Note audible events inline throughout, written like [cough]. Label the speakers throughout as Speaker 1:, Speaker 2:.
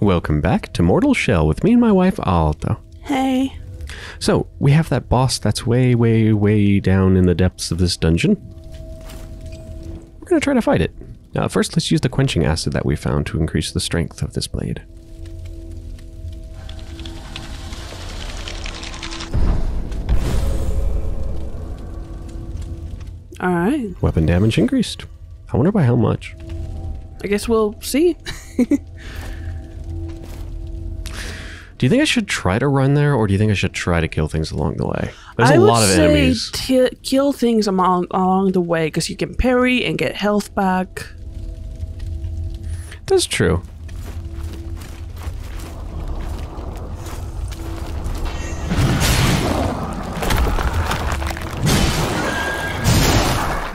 Speaker 1: Welcome back to Mortal Shell with me and my wife Alto.
Speaker 2: Hey.
Speaker 1: So, we have that boss that's way, way, way down in the depths of this dungeon. We're gonna try to fight it. Uh, first, let's use the quenching acid that we found to increase the strength of this blade.
Speaker 2: Alright.
Speaker 1: Weapon damage increased. I wonder by how much.
Speaker 2: I guess we'll see. [laughs]
Speaker 1: Do you think I should try to run there, or do you think I should try to kill things along the way? There's
Speaker 2: I
Speaker 1: a lot of enemies.
Speaker 2: ti- kill things along, along the way because you can parry and get health back.
Speaker 1: That's true.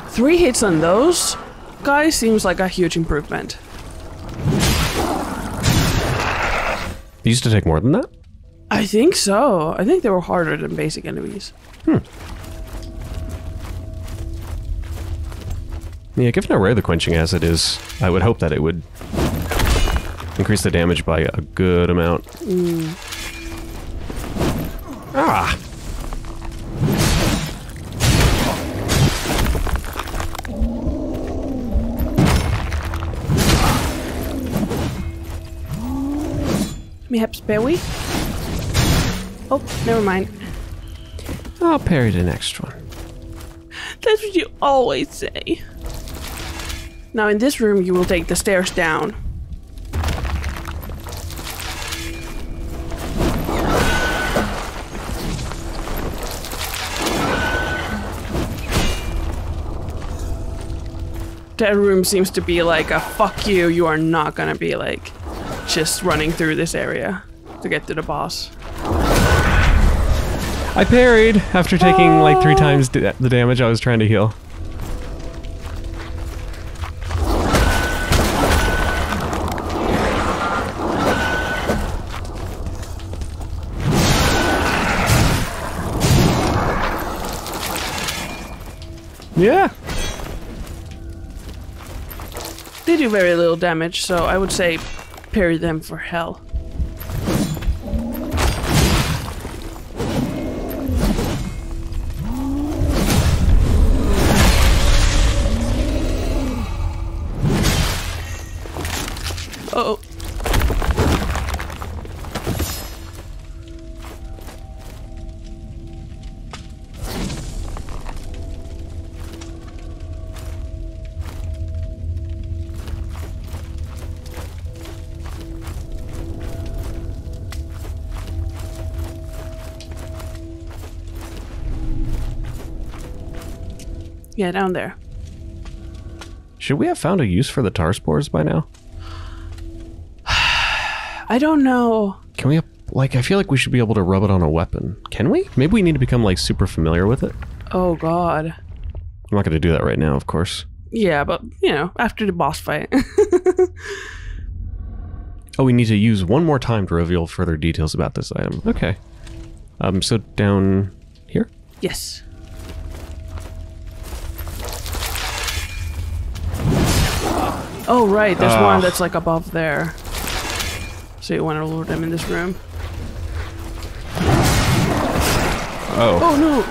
Speaker 2: Three hits on those guys seems like a huge improvement.
Speaker 1: It used to take more than that?
Speaker 2: I think so. I think they were harder than basic enemies. Hmm.
Speaker 1: Yeah, given how rare the quenching acid is, I would hope that it would increase the damage by a good amount. Ah!
Speaker 2: Mayhaps Berry? Oh, never mind.
Speaker 1: I'll parry the next one.
Speaker 2: That's what you always say. Now in this room you will take the stairs down. That room seems to be like a fuck you, you are not gonna be like just running through this area to get to the boss.
Speaker 1: I parried after taking like three times da- the damage I was trying to heal. Yeah.
Speaker 2: They do very little damage, so I would say parry them for hell. Uh oh. Yeah, down there.
Speaker 1: Should we have found a use for the tar spores by now? [sighs]
Speaker 2: I don't know.
Speaker 1: Can we, like, I feel like we should be able to rub it on a weapon. Can we? Maybe we need to become, like, super familiar with it.
Speaker 2: Oh god.
Speaker 1: I'm not going to do that right now, of course.
Speaker 2: Yeah, but you know, after the boss fight. [laughs]
Speaker 1: Oh, we need to use one more time to reveal further details about this item. Okay. Um, so down here?
Speaker 2: yes. Oh right, there's
Speaker 1: Ah.
Speaker 2: one that's like above there. So you want to lure them in this room?
Speaker 1: Oh.
Speaker 2: Oh no!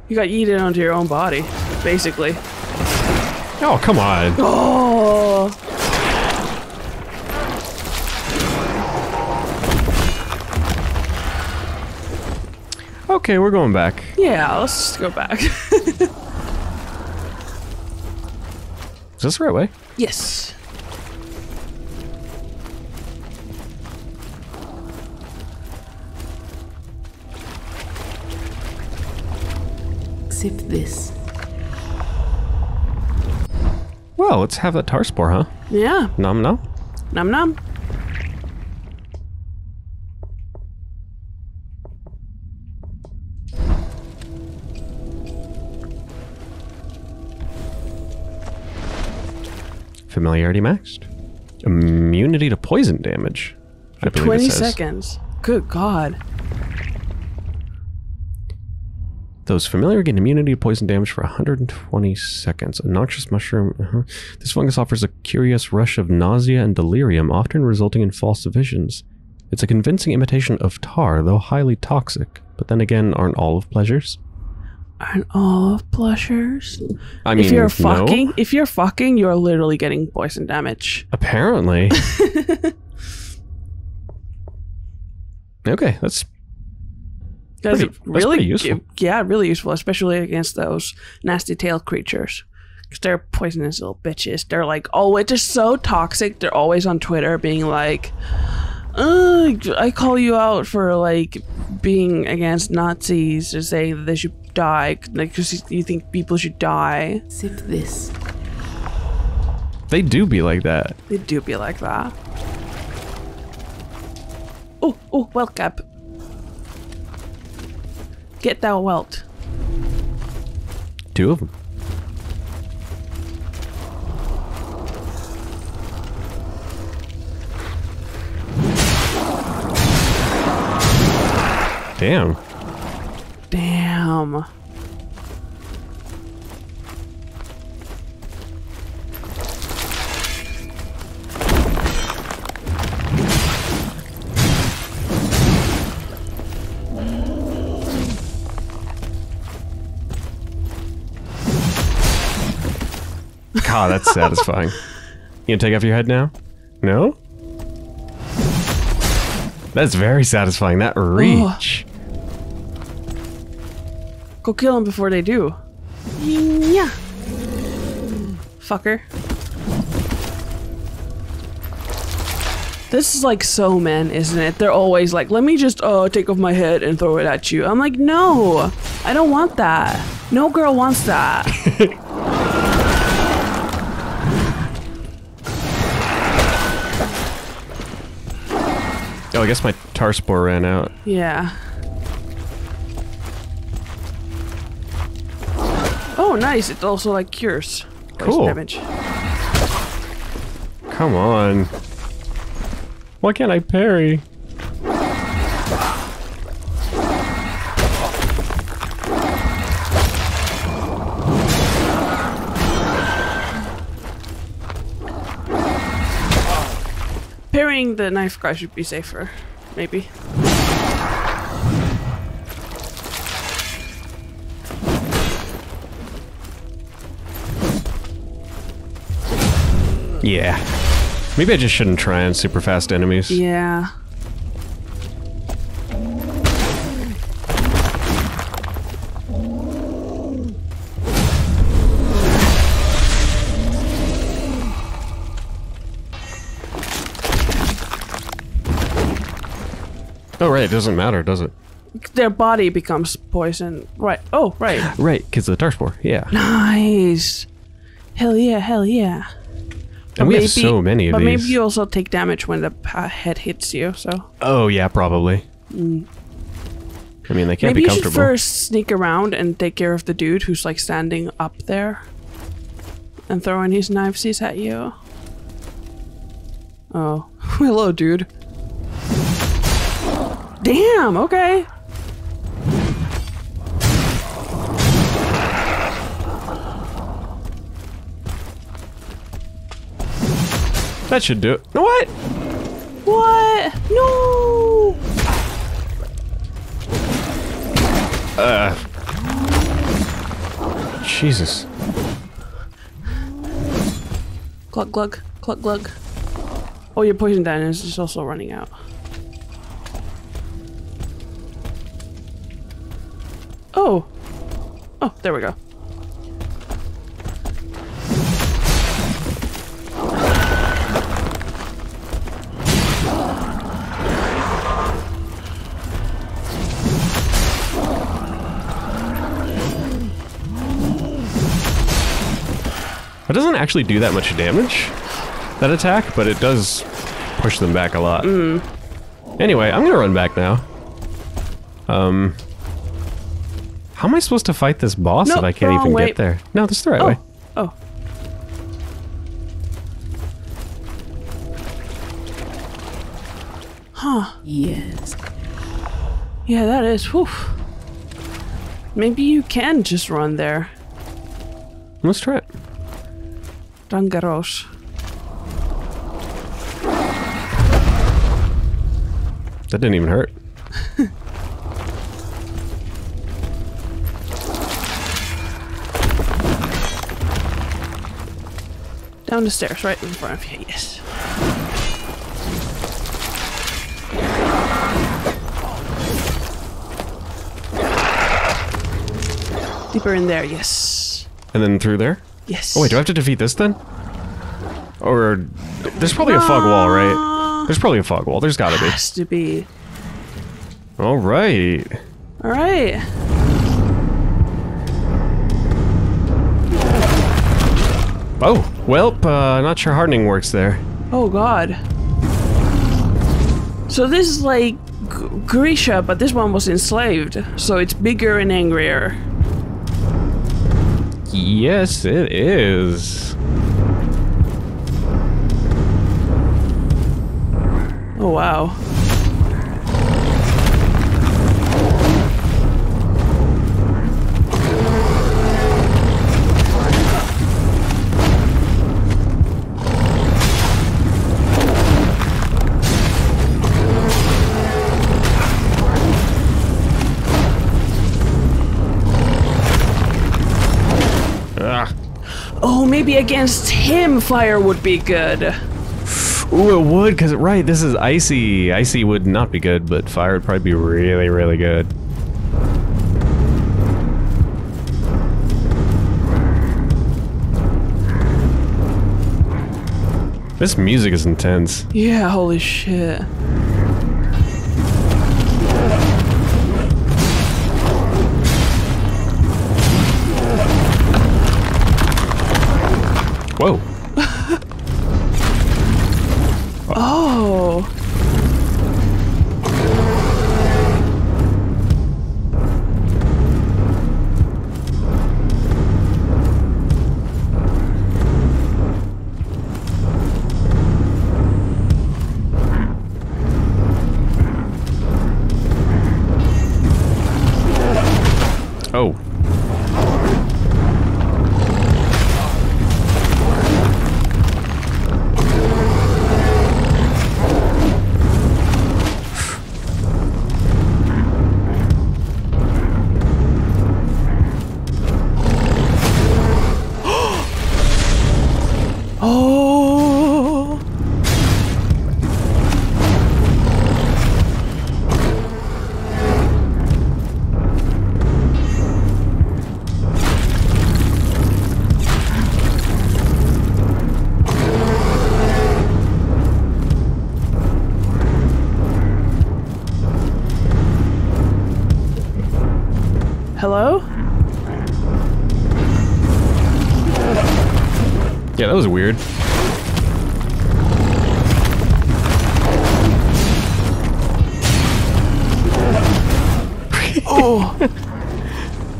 Speaker 2: [gasps] you got yeeted onto your own body, basically.
Speaker 1: Oh, come on.
Speaker 2: Oh!
Speaker 1: Okay, we're going back.
Speaker 2: Yeah, let's just go back. [laughs]
Speaker 1: Is this the right way?
Speaker 2: yes.
Speaker 3: Sip this.
Speaker 1: Well, let's have that tar spore, huh?
Speaker 2: Yeah.
Speaker 1: Nom nom.
Speaker 2: Num num.
Speaker 1: Familiarity maxed. Immunity to poison damage. I believe it
Speaker 2: 20
Speaker 1: says.
Speaker 2: seconds. Good God.
Speaker 1: Those familiar gain immunity to poison damage for 120 seconds. A noxious mushroom. uh-huh. This fungus offers a curious rush of nausea and delirium, often resulting in false visions. It's a convincing imitation of tar, though highly toxic. But then again, aren't all of pleasures?
Speaker 2: Aren't all of pleasures?
Speaker 1: I mean,
Speaker 2: if you're
Speaker 1: no.
Speaker 2: fucking, if you're fucking, you're literally getting poison damage.
Speaker 1: Apparently. [laughs] okay, that's
Speaker 2: That's
Speaker 1: Pretty- that's
Speaker 2: really
Speaker 1: pretty useful.
Speaker 2: Yeah, really useful, especially against those nasty tail creatures. Because they're poisonous little bitches. They're like, oh, it's just so toxic. They're always on Twitter being like, uh, I call you out for like being against Nazis or saying that they should die. Like, because you think people should die.
Speaker 3: Sip this.
Speaker 1: they do be like that.
Speaker 2: They do be like that. Oh, oh, welt cap. Get that welt.
Speaker 1: Two of them. Damn.
Speaker 2: Damn.
Speaker 1: God, that's [laughs] satisfying. You gonna take off your head now? No? That's very satisfying. That reach.
Speaker 2: Go kill them before they do. Yeah. Fucker. This is like so men, isn't it? They're always like, let me just uh take off my head and throw it at you. I'm like, no, I don't want that. No girl wants that. [laughs]
Speaker 1: Oh, I guess my tar spore ran out.
Speaker 2: yeah. Oh, nice. It also like cures
Speaker 1: Cool.
Speaker 2: damage.
Speaker 1: Come on. Why can't I parry?
Speaker 2: Parrying the knife guy should be safer, maybe.
Speaker 1: Yeah. Maybe I just shouldn't try on super fast enemies.
Speaker 2: Yeah.
Speaker 1: Oh, right. It doesn't matter, does it?
Speaker 2: Their body becomes poison. Right. Oh, right. [gasps]
Speaker 1: Right, because of the tar spore. Yeah.
Speaker 2: Nice. Hell yeah, hell yeah.
Speaker 1: And we have so many of
Speaker 2: but
Speaker 1: these.
Speaker 2: maybe you also take damage when the head hits you, so.
Speaker 1: Oh, yeah, probably. Mm. I mean, they can't
Speaker 2: maybe
Speaker 1: be
Speaker 2: you should
Speaker 1: comfortable.
Speaker 2: first sneak around and take care of the dude who's like standing up there and throwing his knifesies at you. Oh. [laughs] Hello, dude. Damn, okay.
Speaker 1: That should do it. What?
Speaker 2: What? No!
Speaker 1: Uh, Jesus.
Speaker 2: Glug glug, glug glug. Oh, your poison damage is also running out. Oh. Oh, there we go.
Speaker 1: It doesn't actually do that much damage, that attack, but it does push them back a lot.
Speaker 2: Mm.
Speaker 1: Anyway, I'm gonna run back now. Um, how am I supposed to fight this boss
Speaker 2: Nope,
Speaker 1: if I can't even
Speaker 2: way.
Speaker 1: get there? No, this is the right
Speaker 2: Oh.
Speaker 1: way.
Speaker 2: Oh. Huh.
Speaker 3: Yes.
Speaker 2: Yeah, that is. Whew. Maybe you can just run there.
Speaker 1: Let's try it.
Speaker 2: Dangaros.
Speaker 1: That didn't even hurt. [laughs]
Speaker 2: Down the stairs, right in front of you. Yes. Deeper in there, yes.
Speaker 1: And then through there?
Speaker 2: Yes.
Speaker 1: Oh wait, do I have to defeat this then? Or there's probably a fog wall, right? There's probably a fog wall. There's gotta be.
Speaker 2: Has to be.
Speaker 1: All right.
Speaker 2: All right.
Speaker 1: Oh, well, uh, not sure hardening works there.
Speaker 2: Oh God. So this is like G- Grisha, but this one was enslaved, so it's bigger and angrier.
Speaker 1: Yes, it is.
Speaker 2: Oh wow. Oh, maybe against him fire would be good.
Speaker 1: Ooh, it would, because, right, this is icy. Icy would not be good, but fire would probably be really, really good. This music is intense.
Speaker 2: Yeah, holy shit.
Speaker 1: Whoa.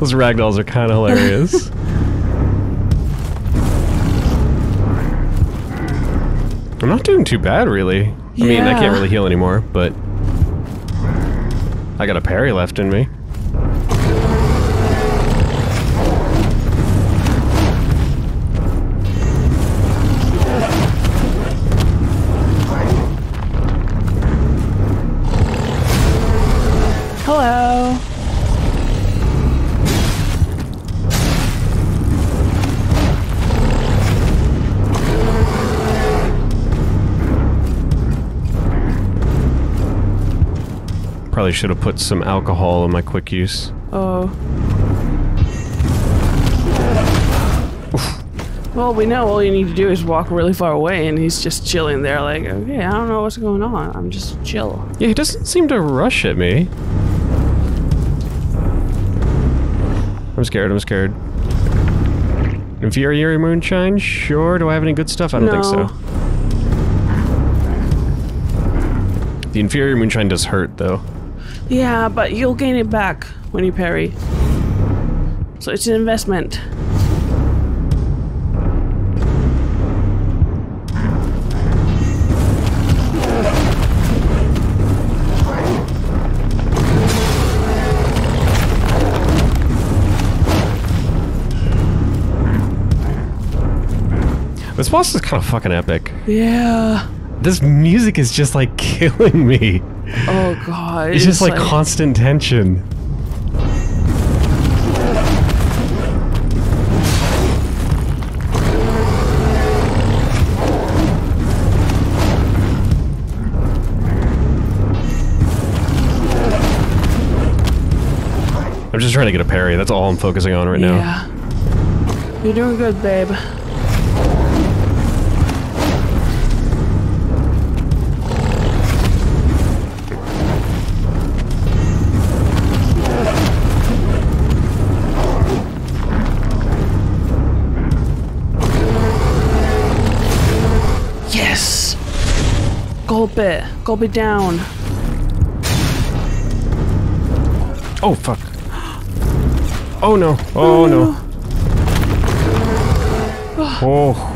Speaker 1: Those ragdolls are kind of hilarious. [laughs] I'm not doing too bad, really. I mean, I can't really heal anymore, but I got a parry left in me. Probably should have put some alcohol in my quick use.
Speaker 2: Oh. Well, we know all you need to do is walk really far away, and he's just chilling there, like, okay, I don't know what's going on. I'm just chill.
Speaker 1: Yeah, he doesn't seem to rush at me. I'm scared, I'm scared. Inferior moonshine? Sure. Do I have any good stuff? I don't think so. The inferior moonshine does hurt, though.
Speaker 2: Yeah, but you'll gain it back when you parry. So it's an investment.
Speaker 1: This boss is kind of fucking epic.
Speaker 2: Yeah.
Speaker 1: This music is just like [laughs] killing me.
Speaker 2: Oh god.
Speaker 1: It's, just like, constant tension. I'm just trying to get a parry. That's all I'm focusing on right now.
Speaker 2: Yeah. You're doing good, babe. It. Gulp it down.
Speaker 1: Oh fuck. Oh no. Oh no. [sighs] Oh.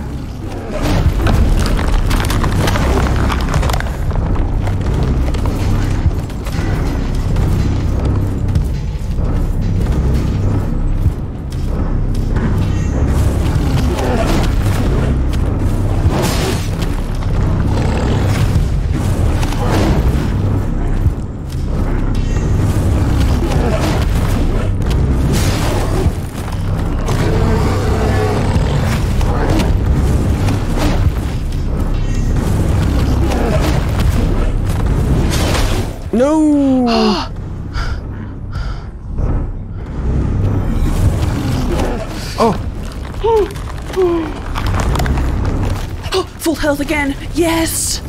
Speaker 2: Health again. Yes!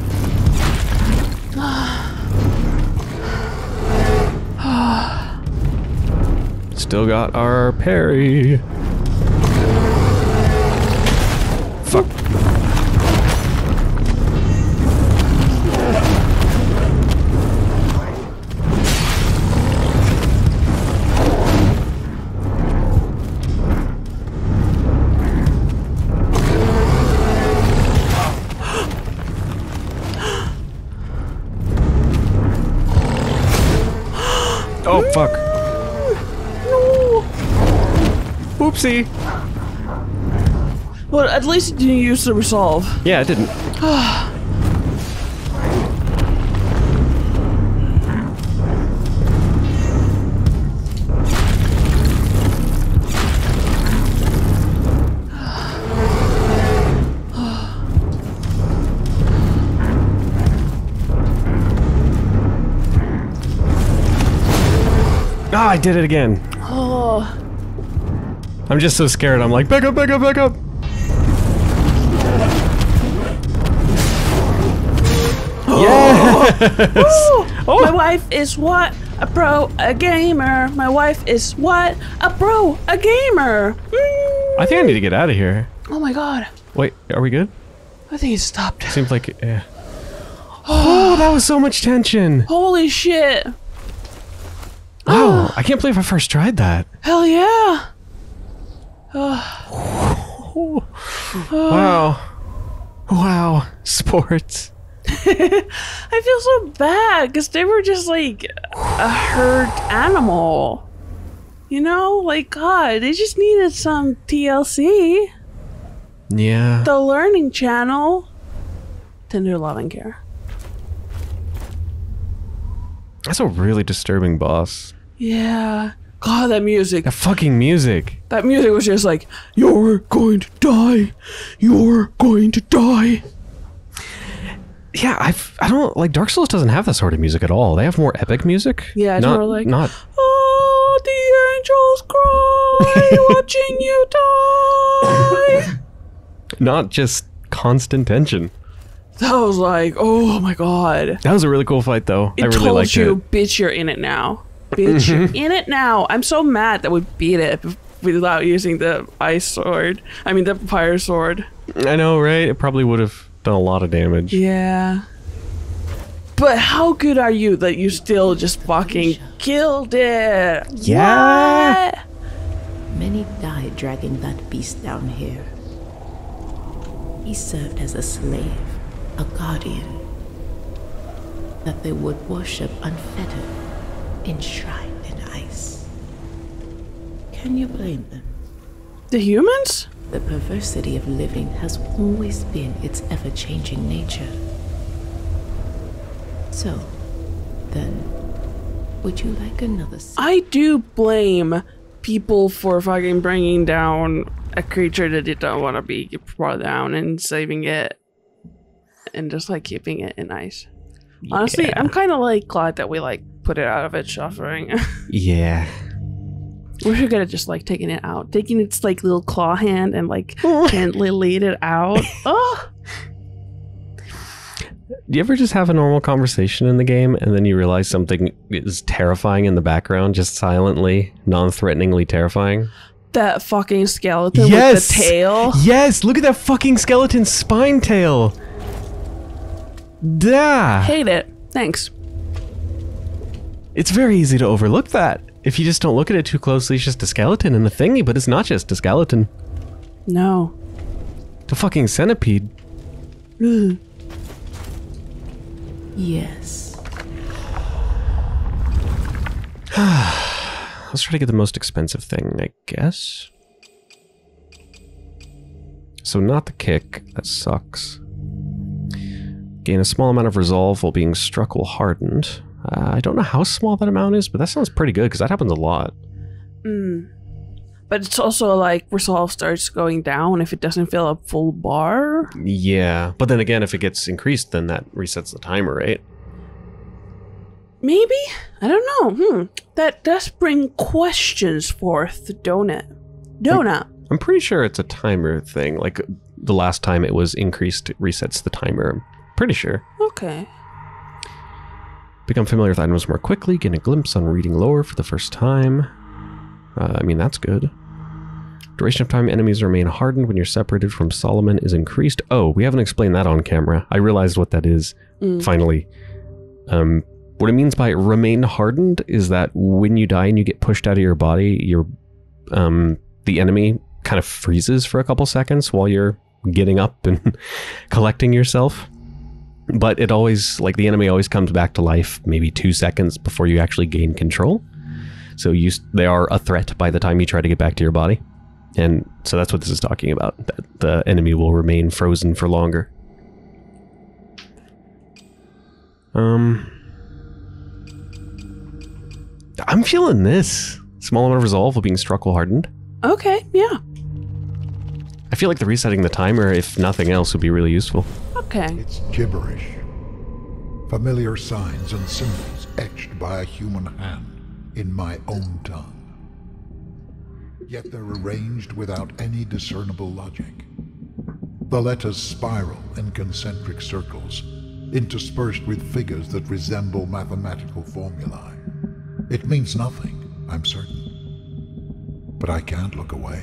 Speaker 1: Still got our parry. Oopsie.
Speaker 2: Well, at least you didn't use the resolve.
Speaker 1: Yeah, it didn't. [sighs] Ah, I did it again.
Speaker 2: Oh,
Speaker 1: I'm just so scared. I'm like, back up, back up, back up. [gasps] Yes!
Speaker 2: Ooh, [laughs] My wife is what? A pro, a gamer. My wife is what? A pro, a gamer. Mm.
Speaker 1: I think I need to get out of here.
Speaker 2: Oh my god.
Speaker 1: Wait, are we good?
Speaker 2: I think it stopped.
Speaker 1: Seems like, yeah. Oh, that was so much tension.
Speaker 2: Holy shit.
Speaker 1: Wow, [gasps] I can't believe I first tried that.
Speaker 2: Hell yeah. [sighs]
Speaker 1: Wow. Wow. Sports. [laughs]
Speaker 2: I feel so bad because they were just like a hurt animal. You know, like God, they just needed some TLC,
Speaker 1: Yeah.
Speaker 2: the Learning Channel. Tender love and care.
Speaker 1: That's a really disturbing boss.
Speaker 2: Yeah. God, that music.
Speaker 1: That fucking music.
Speaker 2: That music was just like, You're going to die. You're going to die.
Speaker 1: Yeah, I've, I don't like Dark Souls doesn't have that sort of music at all. They have more epic music.
Speaker 2: Yeah, it's
Speaker 1: not,
Speaker 2: more like-
Speaker 1: not.
Speaker 2: Oh, the angels cry, [laughs] watching you die.
Speaker 1: not just constant tension.
Speaker 2: That was like, oh my god.
Speaker 1: That was a really cool fight, though.
Speaker 2: It
Speaker 1: I really
Speaker 2: told
Speaker 1: liked
Speaker 2: you,
Speaker 1: it.
Speaker 2: bitch, you're in it now. Bitch, you're in it now. I'm so mad that we beat it without using the ice sword. I mean, the fire sword.
Speaker 1: I know, right? It probably would have done a lot of damage.
Speaker 2: Yeah. But how good are you that you still just fucking killed it?
Speaker 1: Yeah.
Speaker 2: What?
Speaker 3: Many died dragging that beast down here. He served as a slave, a guardian, that they would worship unfettered, enshrined in ice. Can you blame them?
Speaker 2: The humans?
Speaker 3: The perversity of living has always been its ever changing nature. So, then, would you like another?
Speaker 2: I do blame people for fucking bringing down a creature that they don't want to be brought down and saving it and just like keeping it in ice. Honestly,
Speaker 1: Yeah.
Speaker 2: I'm kind of like glad that we like put it out of its suffering. [laughs]
Speaker 1: Yeah.
Speaker 2: we should have just like taken it out, taking its like little claw hand and like [laughs] gently lead it out. Oh, [laughs]
Speaker 1: Do you ever just have a normal conversation in the game and then you realize something is terrifying in the background, just silently, non threateningly terrifying?
Speaker 2: that fucking skeleton
Speaker 1: Yes!
Speaker 2: with the tail.
Speaker 1: Yes! Look at that fucking skeleton spine tail! Da!
Speaker 2: Hate it. Thanks.
Speaker 1: It's very easy to overlook that. If you just don't look at it too closely, it's just a skeleton and a thingy, but it's not just a skeleton.
Speaker 2: No.
Speaker 1: It's a fucking centipede.
Speaker 2: Ugh. [sighs]
Speaker 3: Yes. [sighs]
Speaker 1: Let's try to get the most expensive thing, I guess. So not the kick, that sucks. Gain a small amount of resolve while being struck while hardened. Uh, I don't know how small that amount is, but that sounds pretty good because that happens a lot.
Speaker 2: Mm. But it's also like resolve starts going down if it doesn't fill up full bar.
Speaker 1: Yeah, but then again, if it gets increased, then that resets the timer, right?
Speaker 2: Maybe? I don't know. Hmm. That does bring questions forth, don't it? Donut.
Speaker 1: I'm pretty sure it's a timer thing. Like the last time it was increased, it resets the timer. I'm pretty sure.
Speaker 2: Okay.
Speaker 1: Become familiar with items more quickly, gain a glimpse on reading lore for the first time. Uh, I mean, that's good. Duration of time enemies remain hardened when you're separated from Solomon is increased. Oh, we haven't explained that on camera. I realized what that is,
Speaker 2: Mm.
Speaker 1: finally. Um, what it means by remain hardened is that when you die and you get pushed out of your body, your um, the enemy kind of freezes for a couple seconds while you're getting up and [laughs] collecting yourself but it always like the enemy always comes back to life maybe two seconds before you actually gain control. So you they are a threat by the time you try to get back to your body. And so that's what this is talking about that the enemy will remain frozen for longer. Um i'm feeling this. Small amount of resolve while being struck while hardened
Speaker 2: Okay, yeah.
Speaker 1: i feel like the resetting the timer if nothing else would be really useful
Speaker 2: Okay.
Speaker 4: It's gibberish. Familiar signs and symbols etched by a human hand in my own tongue. Yet they're arranged without any discernible logic. The letters spiral in concentric circles, interspersed with figures that resemble mathematical formulae. It means nothing, I'm certain. But I can't look away.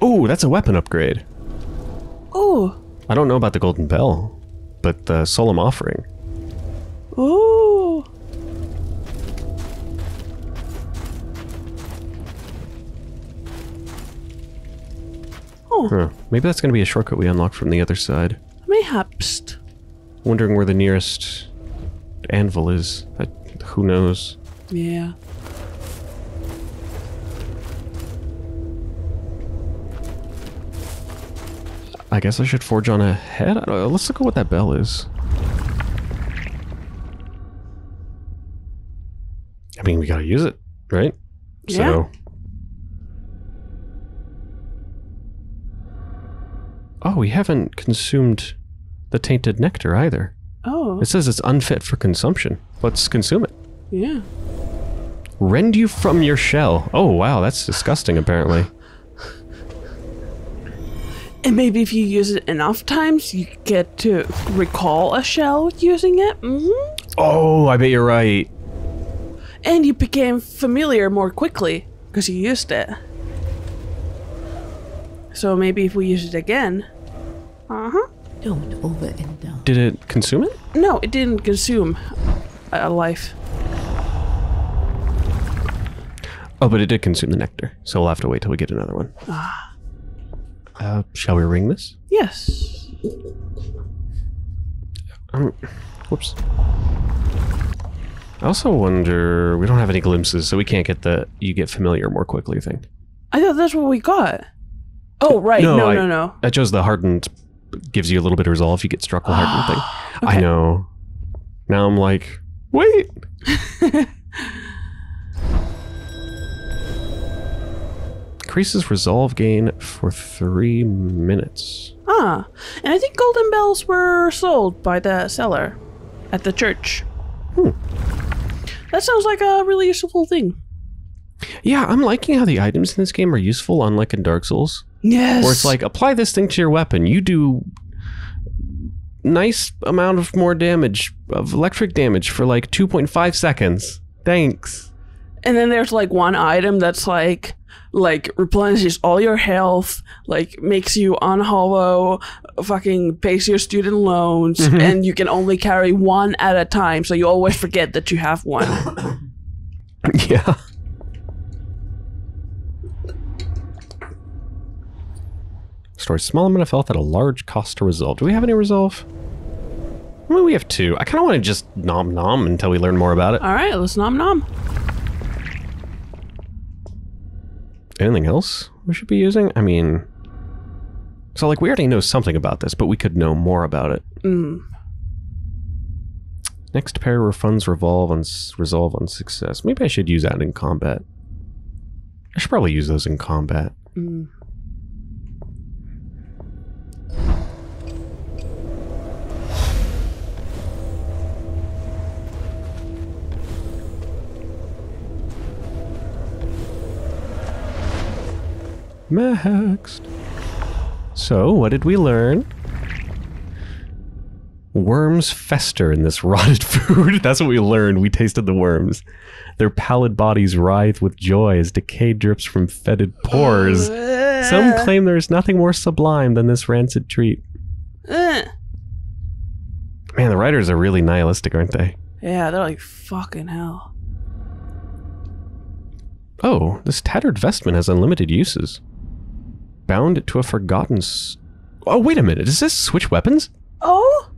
Speaker 1: Oh that's a weapon upgrade
Speaker 2: Oh.
Speaker 1: I don't know about the Golden Bell, but the Solemn Offering.
Speaker 2: Oh. Oh,
Speaker 1: Huh. Maybe that's going to be a shortcut we unlock from the other side.
Speaker 2: mayhaps.
Speaker 1: Wondering where the nearest anvil is. That, who knows?
Speaker 2: Yeah.
Speaker 1: I guess I should forge on ahead. I don't know. Let's look at what that bell is. I mean, we gotta use it, right?
Speaker 2: Yeah.
Speaker 1: So. Oh, we haven't consumed the tainted nectar either.
Speaker 2: Oh,
Speaker 1: It says it's unfit for consumption. Let's consume it.
Speaker 2: yeah.
Speaker 1: Rend you from your shell. Oh, wow, that's disgusting, apparently.
Speaker 2: And maybe if you use it enough times, you get to recall a shell using it. hmm
Speaker 1: Oh, I bet you're right.
Speaker 2: And you became familiar more quickly because you used it. So maybe if we use it again. Uh huh.
Speaker 3: Don't overindulge.
Speaker 1: Did it consume it?
Speaker 2: No, it didn't consume a life.
Speaker 1: Oh, but it did consume the nectar, so we'll have to wait till we get another one. Uh, shall we ring this?
Speaker 2: Yes.
Speaker 1: Um, whoops. I also wonder. We don't have any glimpses, so we can't get the you get familiar more quickly thing.
Speaker 2: I thought that's what we got. Oh right, no, no,
Speaker 1: I,
Speaker 2: no.
Speaker 1: I chose the hardened. Gives you a little bit of resolve if you get struck with hardened [gasps] thing. I know. Now I'm like, wait. [laughs] Increases resolve gain for three minutes.
Speaker 2: Ah, and I think golden bells were sold by the seller at the church.
Speaker 1: Hmm.
Speaker 2: That sounds like a really useful thing.
Speaker 1: Yeah, I'm liking how the items in this game are useful, unlike in Dark Souls,
Speaker 2: Yes.
Speaker 1: where it's like apply this thing to your weapon. You do nice amount of more damage of electric damage for like 2.5 seconds. Thanks.
Speaker 2: And then there's like one item that's like like replenishes all your health, like makes you unhollow, fucking pays your student loans,
Speaker 1: Mm-hmm.
Speaker 2: and you can only carry one at a time, so you always forget that you have one. [coughs]
Speaker 1: yeah. Stores small amount of health at a large cost to resolve. Do we have any resolve? I mean, we have two. I kind of want to just nom nom until we learn more about it.
Speaker 2: all right, let's nom nom.
Speaker 1: Anything else we should be using? I mean, so like we already know something about this, but we could know more about it.
Speaker 2: Mm.
Speaker 1: Next pair where funds revolve on resolve on success. Maybe I should use that in combat. I should probably use those in combat.
Speaker 2: Mm.
Speaker 1: Next. So, what did we learn? Worms fester in this [laughs] rotted food. [laughs] That's what we learned. We tasted the worms. Their pallid bodies writhe with joy as decay drips from fetid pores. Some claim there is nothing more sublime than this rancid treat.
Speaker 2: Eh.
Speaker 1: Man, the writers are really nihilistic, aren't they?
Speaker 2: Yeah, they're like fucking hell.
Speaker 1: Oh, this tattered vestment has unlimited uses. Bound it to a forgotten. S- oh, wait a minute. Is this switch weapons?
Speaker 2: Oh,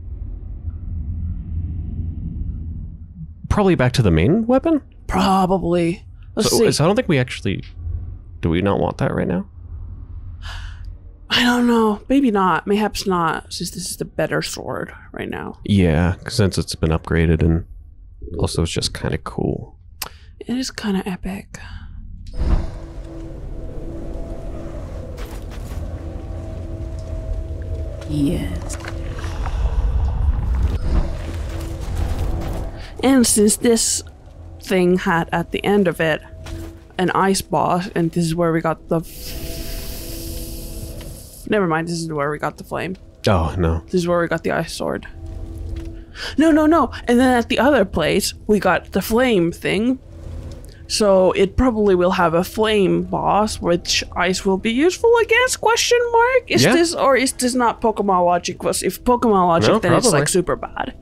Speaker 1: Probably back to the main weapon?
Speaker 2: probably. Let's
Speaker 1: So,
Speaker 2: see.
Speaker 1: so I don't think we actually. Do we not want that right now?
Speaker 2: I don't know. Maybe not. Mayhaps not. Since this is the better sword right now.
Speaker 1: Yeah, since it's been upgraded and also it's just kind of cool.
Speaker 2: It is kind of epic.
Speaker 3: Yes.
Speaker 2: And since this thing had at the end of it an ice boss, and this is where we got the. Never mind, this is where we got the flame.
Speaker 1: Oh no.
Speaker 2: This is where we got the ice sword. No, no, no. And then at the other place, we got the flame thing. So it probably will have a flame boss, which ice will be useful against? Question mark. Is
Speaker 1: Yeah.
Speaker 2: this or is this not Pokemon logic? Because if Pokemon logic,
Speaker 1: No,
Speaker 2: then it's like super bad.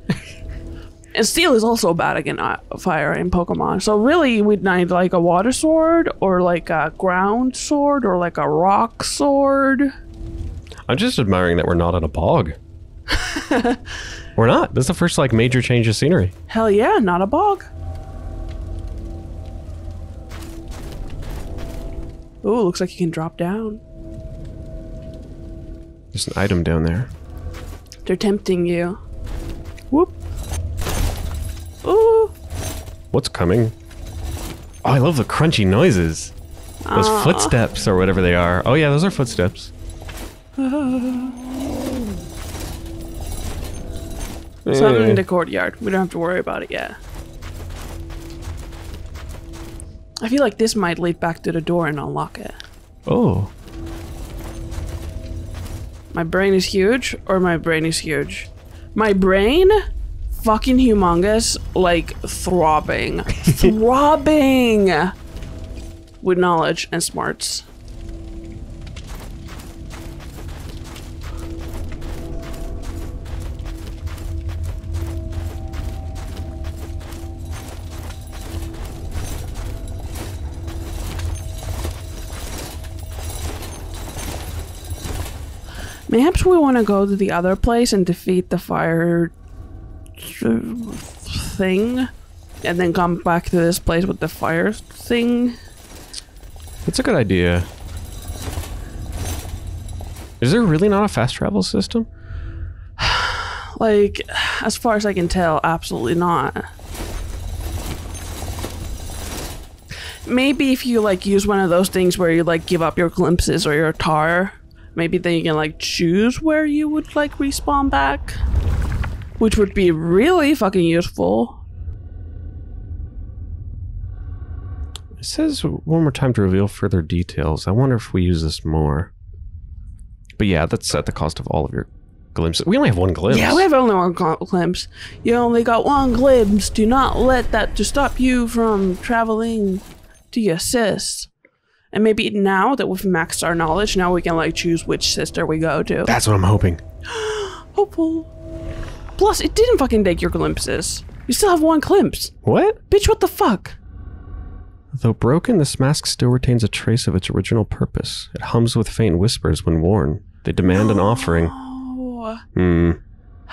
Speaker 2: [laughs] and steel is also bad against uh, fire in Pokemon. So really, we'd need like a water sword, or like a ground sword, or like a rock sword.
Speaker 1: I'm just admiring that we're not in a bog. [laughs] we're not. This is the first like major change of scenery.
Speaker 2: Hell yeah, not a bog. Ooh, looks like you can drop down.
Speaker 1: There's an item down there.
Speaker 2: They're tempting you.
Speaker 1: Whoop.
Speaker 2: Ooh.
Speaker 1: What's coming? Oh, I love the crunchy noises. Those footsteps or whatever they are. Oh yeah, those are footsteps. [sighs]
Speaker 2: So I'm
Speaker 1: Eh.
Speaker 2: in the courtyard. We don't have to worry about it yet. I feel like this might lead back to the door and unlock it.
Speaker 1: Oh.
Speaker 2: My brain is huge, or my brain is huge. My brain, fucking humongous, like throbbing, [laughs] throbbing with knowledge and smarts. Mayhaps we want to go to the other place and defeat the fire thing, and then come back to this place with the fire thing.
Speaker 1: It's a good idea. Is there really not a fast travel system? [sighs]
Speaker 2: Like, as far as I can tell, absolutely not. Maybe if you like use one of those things where you like give up your glimpses or your tar, maybe then you can like choose where you would like respawn back, which would be really fucking useful.
Speaker 1: It says one more time to reveal further details. I wonder if we use this more. But yeah, that's at the cost of all of your glimpses. We only have one glimpse.
Speaker 2: Yeah, we have only one gl- glimpse. You only got one glimpse. Do not let that to stop you from traveling to your sis. And maybe now that we've maxed our knowledge, now we can like choose which sister we go to.
Speaker 1: That's what I'm hoping. [gasps]
Speaker 2: Hopeful. Plus, it didn't fucking take your glimpses. You still have one glimpse.
Speaker 1: What?
Speaker 2: Bitch, what the fuck?
Speaker 1: Though broken, this mask still retains a trace of its original purpose. It hums with faint whispers when worn. They demand an [gasps] offering.
Speaker 2: Oh.
Speaker 1: Hmm. [sighs]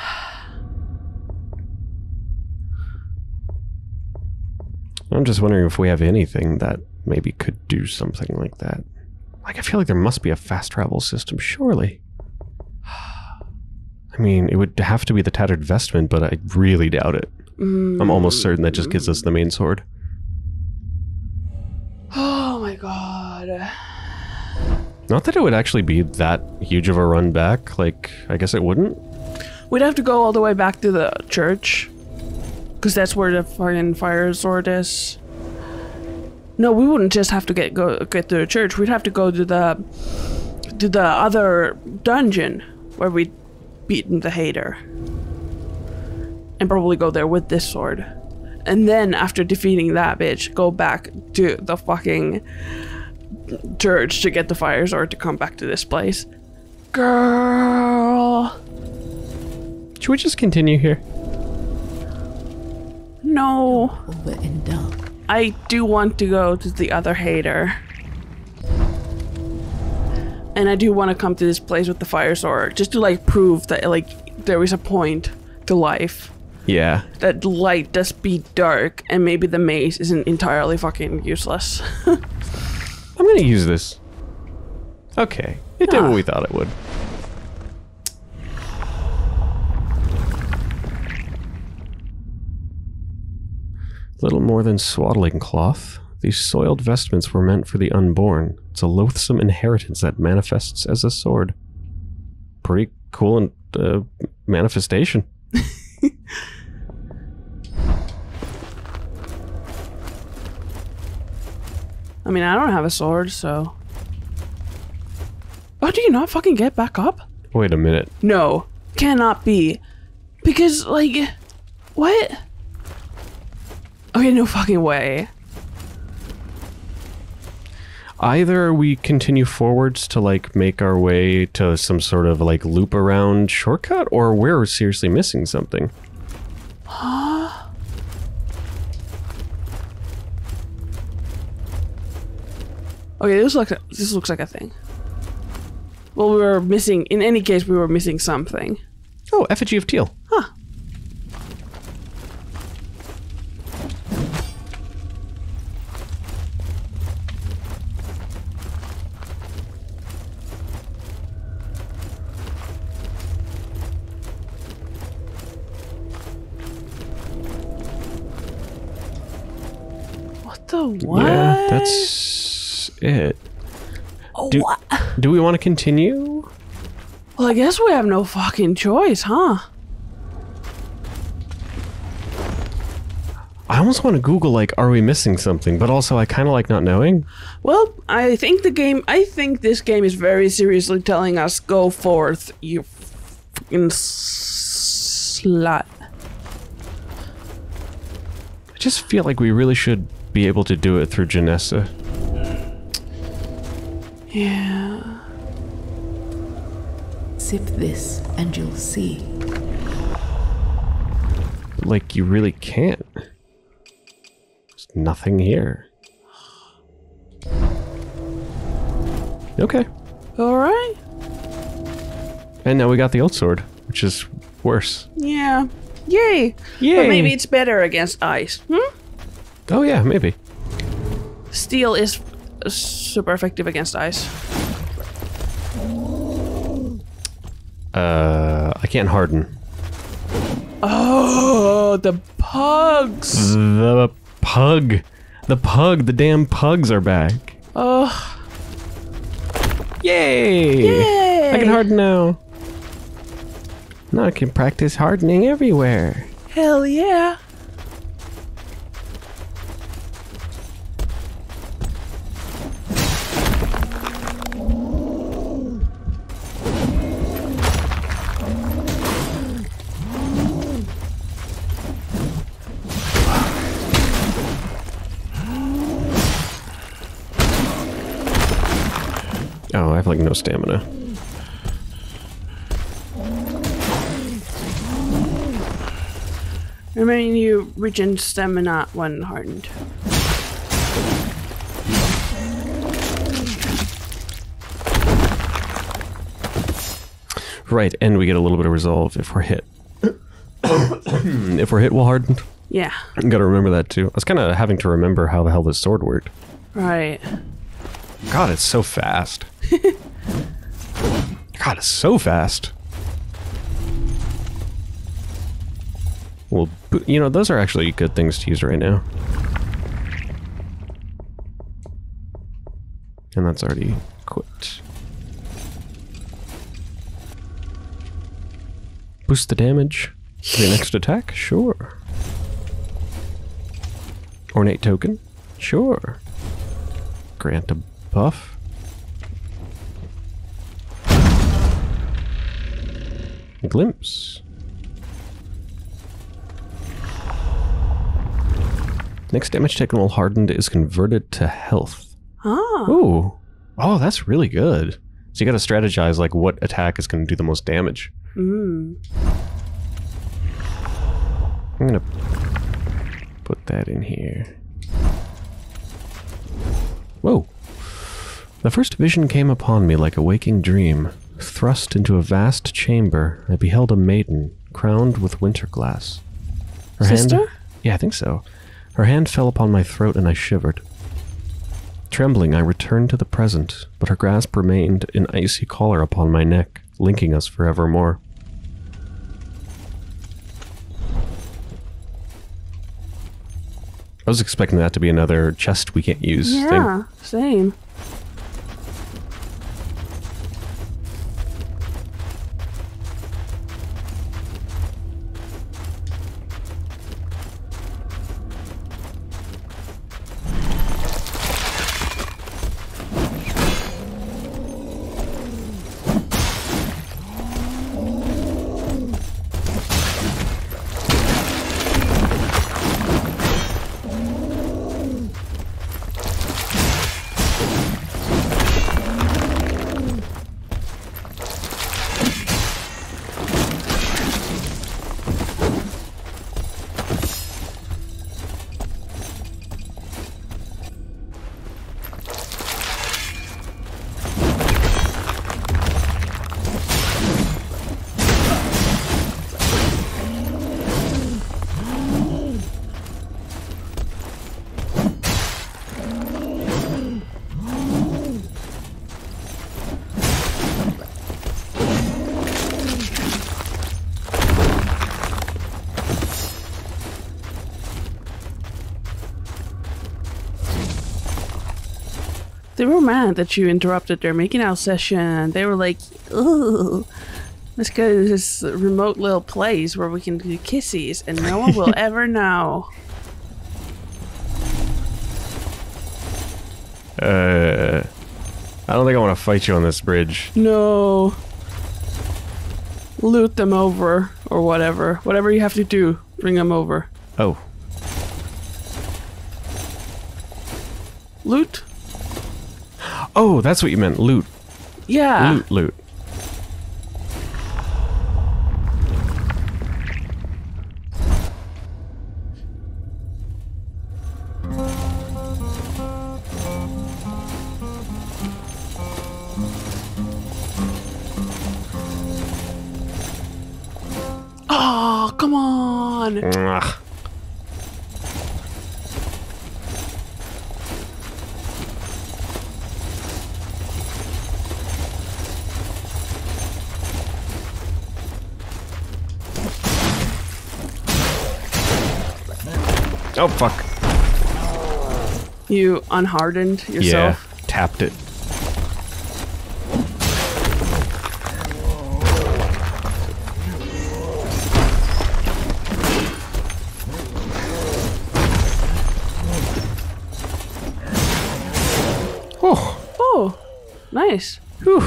Speaker 1: I'm just wondering if we have anything that maybe could do something like that. Like, I feel like there must be a fast travel system, surely. [sighs] I mean, it would have to be the tattered vestment, but I really doubt it. I'm almost certain that just gives us the main sword. [sighs]
Speaker 2: Oh my god.
Speaker 1: Not that it would actually be that huge of a run back. Like, I guess it wouldn't.
Speaker 2: We'd have to go all the way back to the church. Because that's where the fucking fire sword is. No, we wouldn't just have to get go get to the church. We'd have to go to the to the other dungeon where we beaten the hater. And probably go there with this sword. And then after defeating that bitch, go back to the fucking church to get the fire sword to come back to this place. Girl.
Speaker 1: Should we just continue here?
Speaker 2: No.
Speaker 3: Overindulge.
Speaker 2: I do want to go to the other hater. And I do want to come to this place with the fire sword just to like prove that like there is a point to life.
Speaker 1: Yeah.
Speaker 2: That light does be dark and maybe the maze isn't entirely fucking useless. [laughs]
Speaker 1: I'm gonna use this. Okay. It did
Speaker 2: Ah.
Speaker 1: what we thought it would. Little more than swaddling cloth. These soiled vestments were meant for the unborn. It's a loathsome inheritance that manifests as a sword. Pretty cool and uh, manifestation. [laughs]
Speaker 2: I mean, I don't have a sword, so. Oh, do you not fucking get back up?
Speaker 1: Wait a minute.
Speaker 2: No, cannot be. Because, like, what? Okay, no fucking way.
Speaker 1: Either we continue forwards to like make our way to some sort of like loop around shortcut, or we're seriously missing something.
Speaker 2: Okay, this looks this looks like a thing. Well, we were missing. In any case, we were missing something.
Speaker 1: Oh, effigy of
Speaker 2: Tiel. What what?
Speaker 1: Yeah, that's it.
Speaker 2: Oh,
Speaker 1: do-
Speaker 2: what?
Speaker 1: Do we want to continue?
Speaker 2: Well, I guess we have no fucking choice, huh?
Speaker 1: I almost want to Google like, are we missing something? But also, I kind of like not knowing.
Speaker 2: Well, I think the game. I think this game is very seriously telling us, "Go forth, you fucking slut."
Speaker 1: I just feel like we really should be able to do it through Genessa.
Speaker 2: Yeah.
Speaker 3: Sip this and you'll see.
Speaker 1: But, like, you really can't. There's nothing here. Okay.
Speaker 2: All right.
Speaker 1: And now we got the old sword, which is worse.
Speaker 2: Yeah. Yay!
Speaker 1: Yay!
Speaker 2: But maybe it's better against ice. Hmm?
Speaker 1: Oh yeah, maybe.
Speaker 2: Steel is super effective against ice.
Speaker 1: Uh, I can't harden.
Speaker 2: Oh, the pugs!
Speaker 1: The pug, the pug, the damn pugs are back.
Speaker 2: Oh,
Speaker 1: Yay!
Speaker 2: yay!
Speaker 1: I can harden now. Now I can practice hardening everywhere.
Speaker 2: Hell yeah!
Speaker 1: Have like no stamina.
Speaker 2: Remember you regen stamina when hardened.
Speaker 1: Right, and we get a little bit of resolve if we're hit. [coughs] if we're hit while hardened.
Speaker 2: Yeah,
Speaker 1: Gotta remember that too. I was kind of having to remember how the hell this sword worked.
Speaker 2: right.
Speaker 1: God, it's so fast. [laughs] God, it's so fast. Well, you know, those are actually good things to use right now. And that's already equipped. Boost the damage. for The next attack? Sure. Ornate token? Sure. Grant a buff? Glimpse. Next damage taken while hardened is converted to health.
Speaker 2: Ah,
Speaker 1: Ooh. Oh, that's really good. So you gotta strategize like what attack is gonna do the most damage.
Speaker 2: mm.
Speaker 1: I'm gonna put that in here. Whoa. The first vision came upon me like a waking dream. Thrust into a vast chamber, I beheld a maiden crowned with winter glass. Her
Speaker 2: Sister?
Speaker 1: Hand, yeah, I think so. Her hand fell upon my throat and I shivered. Trembling, I returned to the present, but her grasp remained an icy collar upon my neck, linking us forevermore. I was expecting that to be another chest we can't use thing.
Speaker 2: yeah, same. They were mad that you interrupted their making out session. They were like, "Ugh, let's go to this remote little place where we can do kisses and no one will [laughs] ever know."
Speaker 1: Uh, I don't think I want to fight you on this bridge.
Speaker 2: No. Loot them over or whatever. Whatever you have to do, bring them over.
Speaker 1: Oh,
Speaker 2: Loot?
Speaker 1: Oh, that's what you meant. Loot,
Speaker 2: Yeah.
Speaker 1: loot, loot.
Speaker 2: You unhardened
Speaker 1: Yeah,
Speaker 2: yourself.
Speaker 1: tapped it. Oh,
Speaker 2: Oh, nice.
Speaker 1: whew.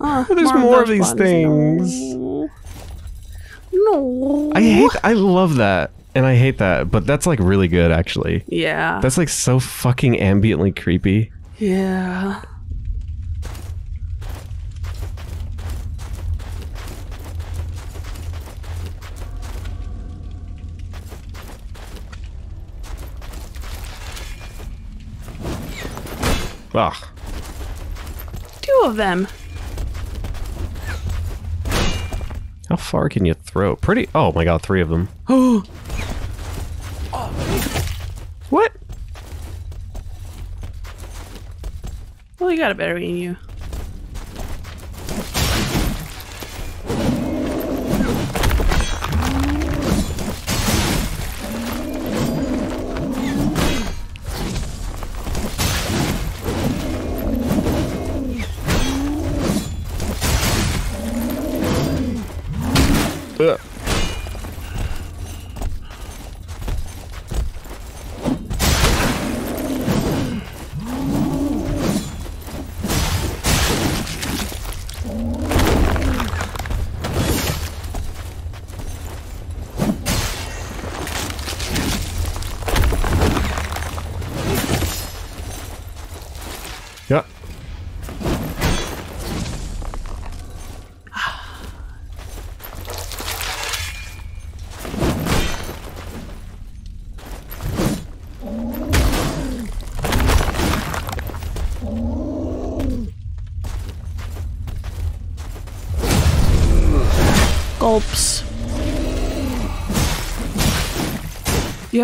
Speaker 2: Oh,
Speaker 1: There's more of these
Speaker 2: ones.
Speaker 1: things.
Speaker 2: No. no.
Speaker 1: I hate. I love that, and I hate that. But that's like really good, actually.
Speaker 2: Yeah.
Speaker 1: That's like so fucking ambiently creepy.
Speaker 2: yeah.
Speaker 1: Ugh.
Speaker 2: Two of them.
Speaker 1: How far can you throw? Pretty. Oh my god, three of them. [gasps] [gasps]
Speaker 2: Oh.
Speaker 1: What?
Speaker 2: Well, you got it better than you.
Speaker 1: Ugh.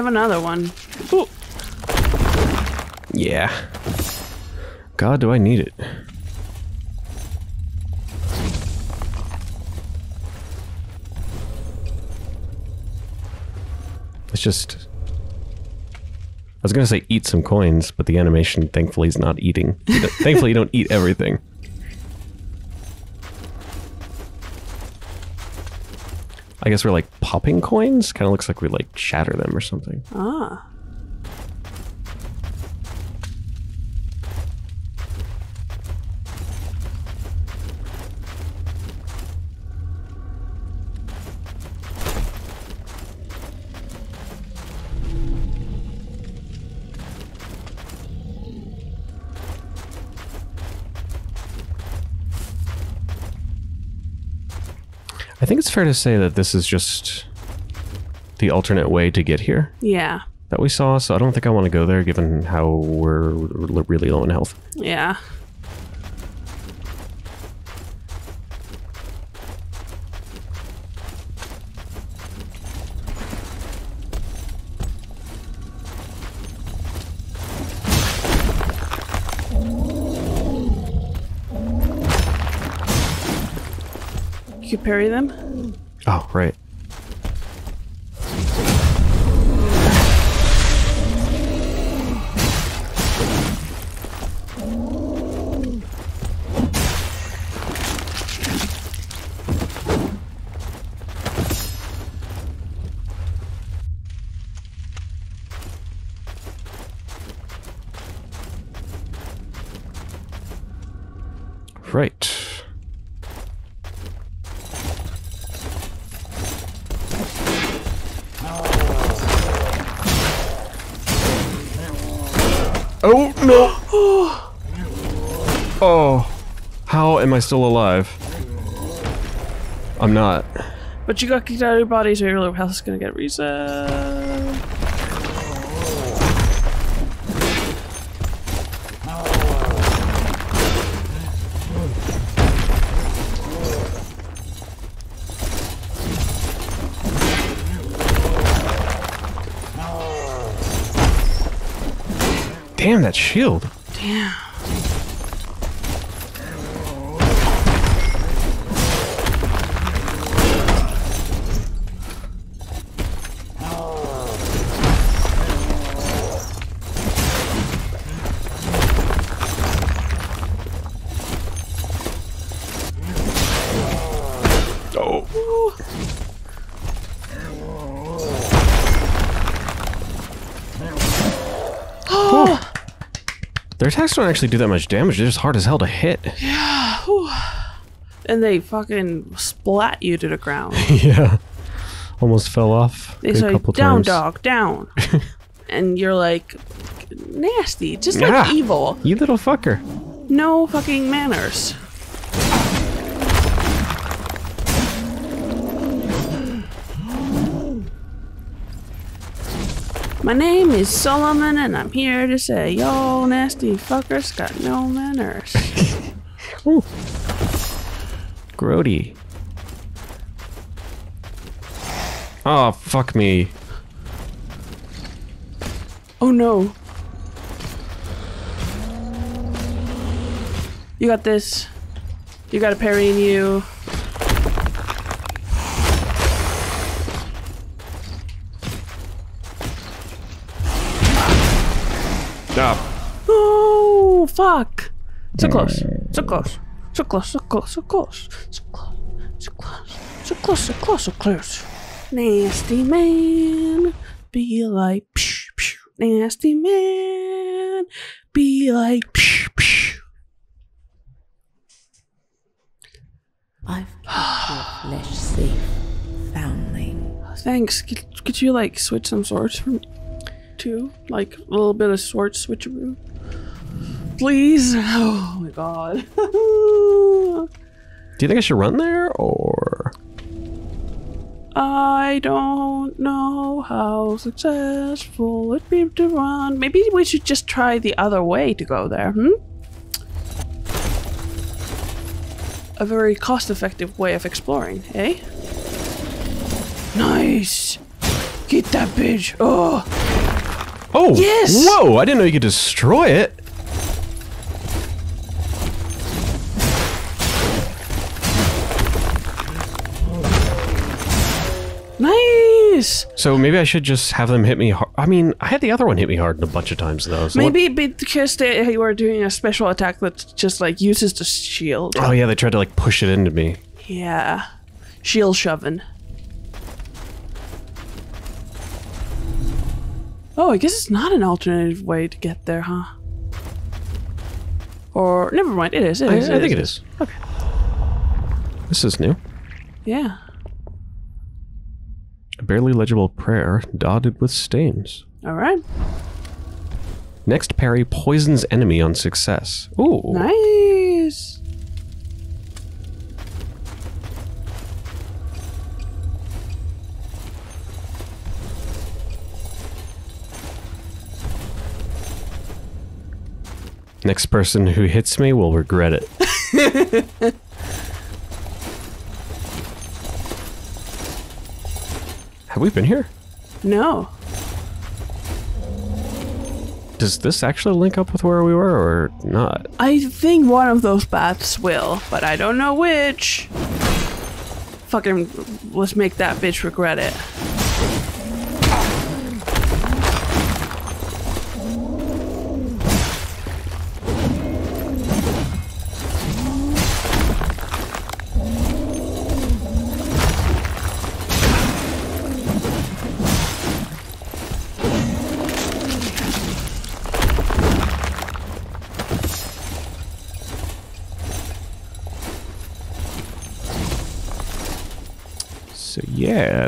Speaker 2: Have another one. Ooh.
Speaker 1: Yeah. God, do I need it? It's just. I was gonna say eat some coins, but the animation thankfully is not eating. thankfully, you don't eat everything. I guess we're like popping coins. Kind of looks like we like shatter them or something.
Speaker 2: Ah.
Speaker 1: Fair to say that this is just the alternate way to get here
Speaker 2: Yeah.
Speaker 1: that we saw, so I don't think I want to go there given how we're really low in health.
Speaker 2: Yeah. You parry them?
Speaker 1: Oh. Right. still alive? I'm not.
Speaker 2: But you got kicked out of your body, so your house is gonna get reset.
Speaker 1: Damn that shield.
Speaker 2: Damn.
Speaker 1: Attacks don't actually do that much damage. They're just hard as hell to hit. [sighs] Yeah.
Speaker 2: And they fucking splat you to the ground. [laughs]
Speaker 1: yeah. Almost fell off.
Speaker 2: They say, down,
Speaker 1: times.
Speaker 2: dog, down. [laughs] and you're like, nasty. Just like
Speaker 1: Yeah.
Speaker 2: evil.
Speaker 1: You little fucker.
Speaker 2: No fucking manners. My name is Solomon, and I'm here to say, yo, nasty fuckers got no manners. [laughs]
Speaker 1: Grody. Oh, fuck me.
Speaker 2: oh no. You got this. You got a parry in you. Fuck. So close. So mm. close. So close. So close. So close. So close. So close. So close. So close. So close. Nasty man. Be like, psh, psh. Nasty man. Be like, psh, psh.
Speaker 3: I've kept your flesh safe, foundling.
Speaker 2: Thanks. Could, could you, like, switch some swords for me? Too? Like, a little bit of sword switcheroo? Please? Oh my god. [laughs]
Speaker 1: do you think I should run there or?
Speaker 2: I don't know how successful it'd be to run. Maybe we should just try the other way to go there, hmm? A very cost effective way of exploring, eh? Nice! Get that bitch! Oh!
Speaker 1: Oh,
Speaker 2: Yes!
Speaker 1: Whoa! I didn't know you could destroy it.
Speaker 2: Nice!
Speaker 1: So maybe I should just have them hit me hard. I mean, I had the other one hit me hard a bunch of times though. So
Speaker 2: Maybe because they were doing a special attack that just like uses the shield.
Speaker 1: Oh yeah, they tried to like push it into me.
Speaker 2: Yeah. Shield shoving. Oh, I guess it's not an alternative way to get there, huh? Or never mind, it is. It
Speaker 1: I,
Speaker 2: is.
Speaker 1: I think it is.
Speaker 2: Okay.
Speaker 1: This is new.
Speaker 2: Yeah.
Speaker 1: Barely legible prayer dotted with stains.
Speaker 2: All right.
Speaker 1: Next parry poisons enemy on success. Ooh.
Speaker 2: Nice.
Speaker 1: Next person who hits me will regret it. [laughs] Have we been here?
Speaker 2: No.
Speaker 1: Does this actually link up with where we were or not?
Speaker 2: I think one of those paths will, but I don't know which. Fucking, let's make that bitch regret it.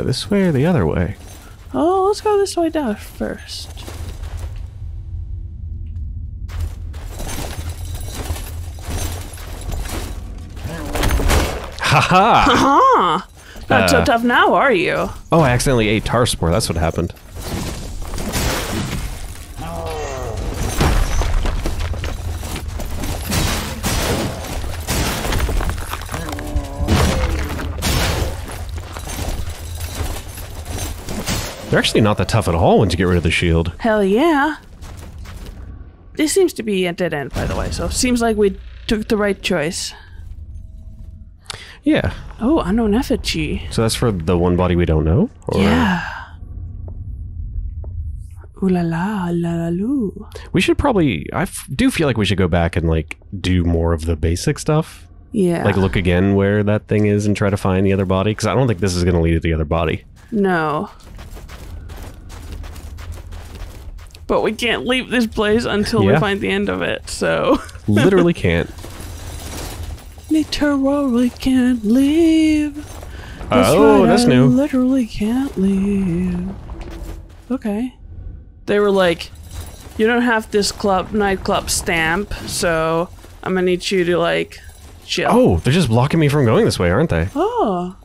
Speaker 1: This way or the other way?
Speaker 2: Oh, let's go this way down first.
Speaker 1: Haha!
Speaker 2: Huh? Not so
Speaker 1: Uh.
Speaker 2: tough now, are you?
Speaker 1: oh, I accidentally ate tar spore. That's what happened. They're actually not that tough at all once you get rid of the shield.
Speaker 2: Hell yeah. This seems to be a dead end, by the way. So seems like we took the right choice.
Speaker 1: Yeah.
Speaker 2: Oh, unknown effigy.
Speaker 1: So that's for the one body we don't know? Or
Speaker 2: Yeah. Ooh la la la la loo.
Speaker 1: We should probably. I do feel like we should go back and like do more of the basic stuff.
Speaker 2: Yeah.
Speaker 1: Like look again where that thing is and try to find the other body. Because I don't think this is going to lead to the other body.
Speaker 2: No. But we can't leave this place until we find the end of it, so. [laughs]
Speaker 1: Literally can't.
Speaker 2: Literally can't leave.
Speaker 1: oh,
Speaker 2: right,
Speaker 1: that's
Speaker 2: I
Speaker 1: new.
Speaker 2: Literally can't leave. Okay. They were like, you don't have this club nightclub stamp, so I'm gonna need you to like chill.
Speaker 1: Oh, they're just blocking me from going this way, aren't they?
Speaker 2: Oh.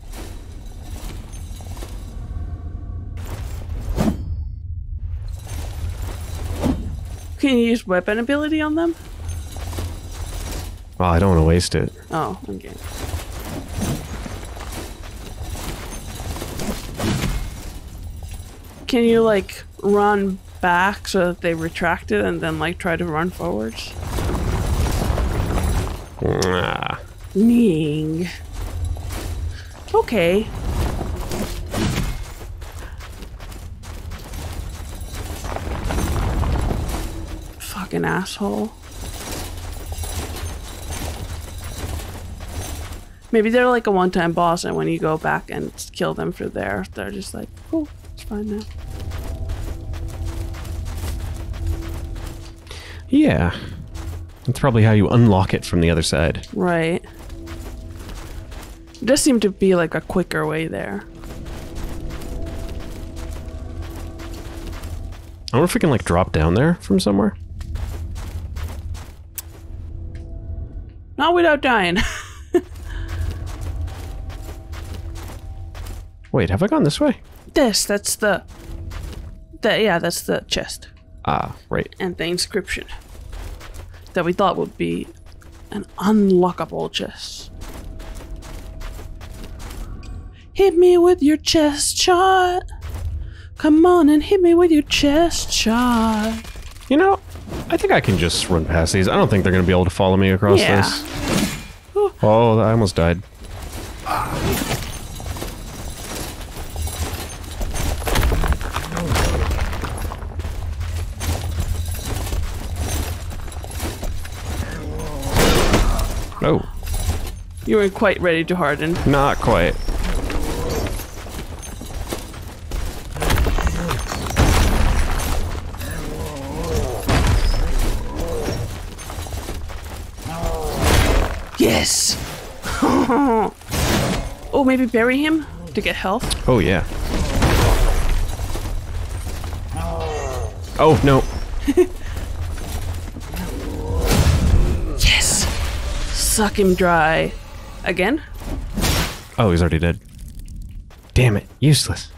Speaker 2: Can you use weapon ability on them?
Speaker 1: Well, I don't want to waste it.
Speaker 2: Oh, okay. Can you like run back so that they retract it and then like try to run forwards?
Speaker 1: Mwah.
Speaker 2: Ning. Okay. Fucking asshole. Maybe they're like a one-time boss, and when you go back and kill them for there, they're just like, "Oh, it's fine now."
Speaker 1: Yeah. That's probably how you unlock it from the other side.
Speaker 2: Right. It does seem to be like a quicker way there.
Speaker 1: I wonder if we can like drop down there from somewhere.
Speaker 2: Not without dying. [laughs]
Speaker 1: Wait, have I gone this way?
Speaker 2: this, that's the. The, yeah, that's the chest.
Speaker 1: Ah, right.
Speaker 2: And the inscription. That we thought would be an unlockable chest. Hit me with your chest shot. Come on and hit me with your chest shot.
Speaker 1: You know, I think I can just run past these. I don't think they're going to be able to follow me across
Speaker 2: Yeah.
Speaker 1: this. Oh, I almost died. Oh,
Speaker 2: You weren't quite ready to harden.
Speaker 1: not quite.
Speaker 2: Oh, maybe bury him to get health?
Speaker 1: Oh, yeah. Oh, no. [laughs]
Speaker 2: Yes! Suck him dry. Again?
Speaker 1: Oh, he's already dead. Damn it. Useless.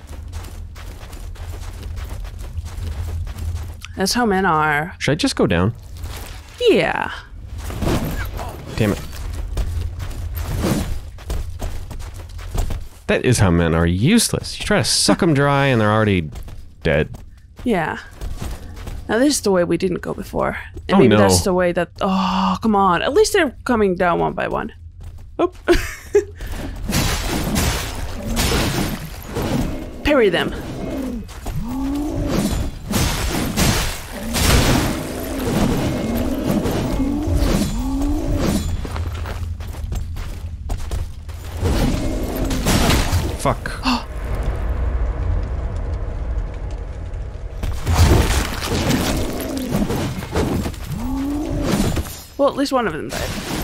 Speaker 2: That's how men are.
Speaker 1: Should I just go down?
Speaker 2: Yeah.
Speaker 1: Damn it. That is how men are useless. You try to suck them dry and they're already dead.
Speaker 2: Yeah. Now this is the way we didn't go before. And
Speaker 1: Oh,
Speaker 2: maybe
Speaker 1: no.
Speaker 2: that's the way that oh come on. At least they're coming down one by one. Oh [laughs] Parry them.
Speaker 1: Fuck. [gasps]
Speaker 2: Well, at least one of them died.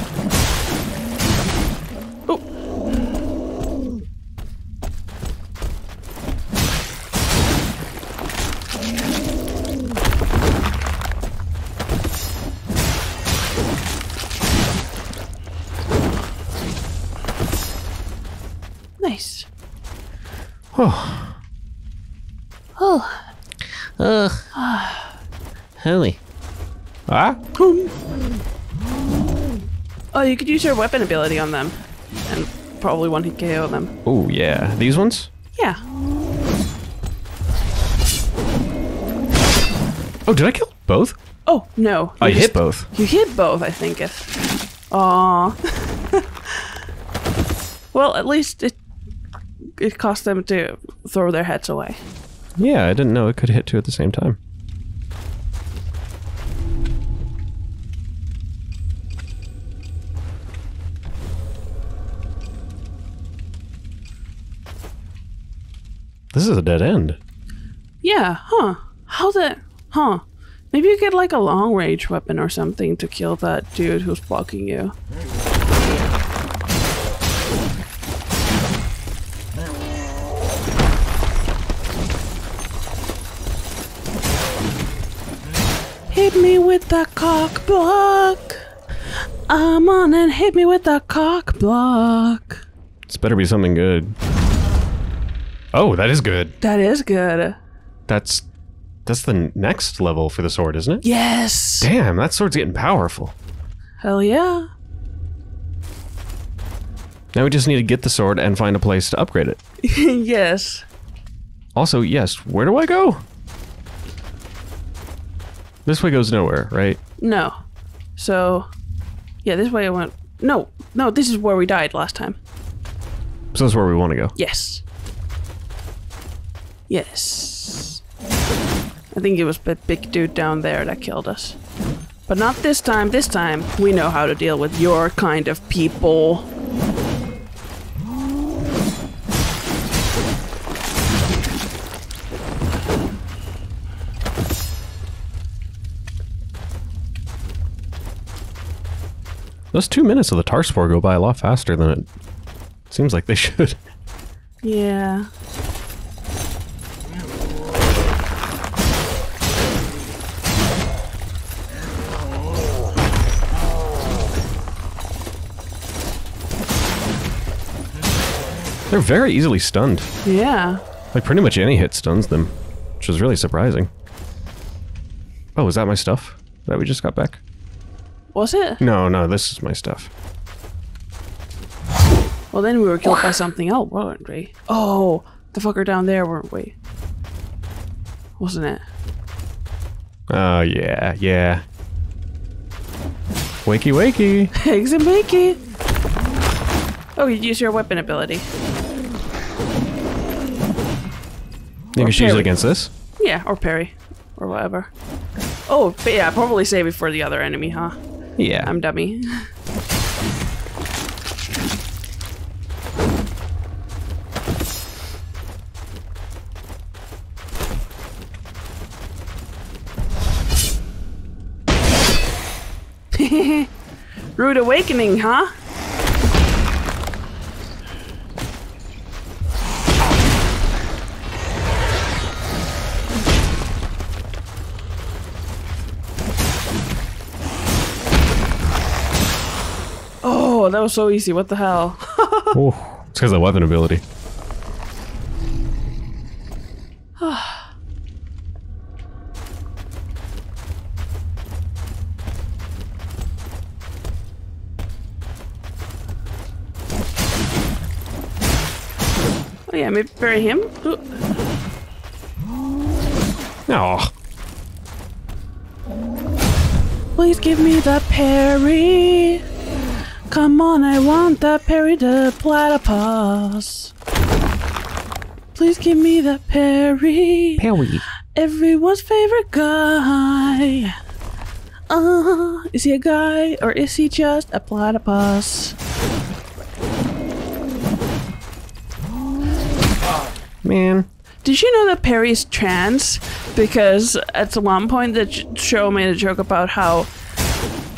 Speaker 1: Holy. Ah?
Speaker 2: Oh, you could use your weapon ability on them. And probably one hit KO them.
Speaker 1: Oh, yeah. These ones?
Speaker 2: Yeah.
Speaker 1: Oh, did I kill both?
Speaker 2: Oh no!
Speaker 1: I
Speaker 2: You
Speaker 1: hit both.
Speaker 2: You hit both, I think. If... Aw. [laughs] well, at least it it cost them to throw their heads away.
Speaker 1: Yeah, I didn't know it could hit two at the same time. This is a dead end.
Speaker 2: Yeah, huh? How that? Huh? Maybe you get like a long range weapon or something to kill that dude who's blocking you. Hit me with the cock block. I'm on and hit me with the cock block.
Speaker 1: This better be something good. Oh, that is good.
Speaker 2: That is good.
Speaker 1: That's that's the next level for the sword, isn't it?
Speaker 2: Yes.
Speaker 1: Damn, that sword's getting powerful.
Speaker 2: Hell yeah.
Speaker 1: Now we just need to get the sword and find a place to upgrade it. [laughs]
Speaker 2: yes.
Speaker 1: Also, yes, where do I go? This way goes nowhere, right?
Speaker 2: No. So, yeah, this way I went. No, no, this is where we died last time.
Speaker 1: So that's where we want to go.
Speaker 2: Yes. Yes. I think it was the big dude down there that killed us. But not this time. This time, we know how to deal with your kind of people.
Speaker 1: Those two minutes of the tar spore go by a lot faster than it seems like they [laughs] should.
Speaker 2: Yeah.
Speaker 1: They're very easily stunned.
Speaker 2: Yeah.
Speaker 1: Like pretty much any hit stuns them, which is really surprising. Oh, is that my stuff that we just got back?
Speaker 2: Was it?
Speaker 1: No, no, this is my stuff.
Speaker 2: Well, then we were killed by something else, weren't we? Oh, the fucker down there, weren't we? Wasn't it?
Speaker 1: Oh, yeah, yeah. Wakey, wakey. [laughs]
Speaker 2: Eggs and bacon. Oh, you use your weapon ability.
Speaker 1: You can it against this.
Speaker 2: Yeah, or parry, or whatever. Oh, but yeah, probably save it for the other enemy, huh?
Speaker 1: Yeah.
Speaker 2: I'm dummy. [laughs] Rude awakening, huh? Oh, that was so easy. What the hell?
Speaker 1: oh, it's because of the weapon ability.
Speaker 2: Oh yeah, maybe bury him. Ooh.
Speaker 1: Oh,
Speaker 2: Please give me the parry. Come on, I want that Perry the platypus. Please give me that parry.
Speaker 1: Perry.
Speaker 2: Everyone's favorite guy. Uh, is he a guy or is he just a platypus?
Speaker 1: Man.
Speaker 2: Did you know that Perry's trans? Because at one point the show made a joke about how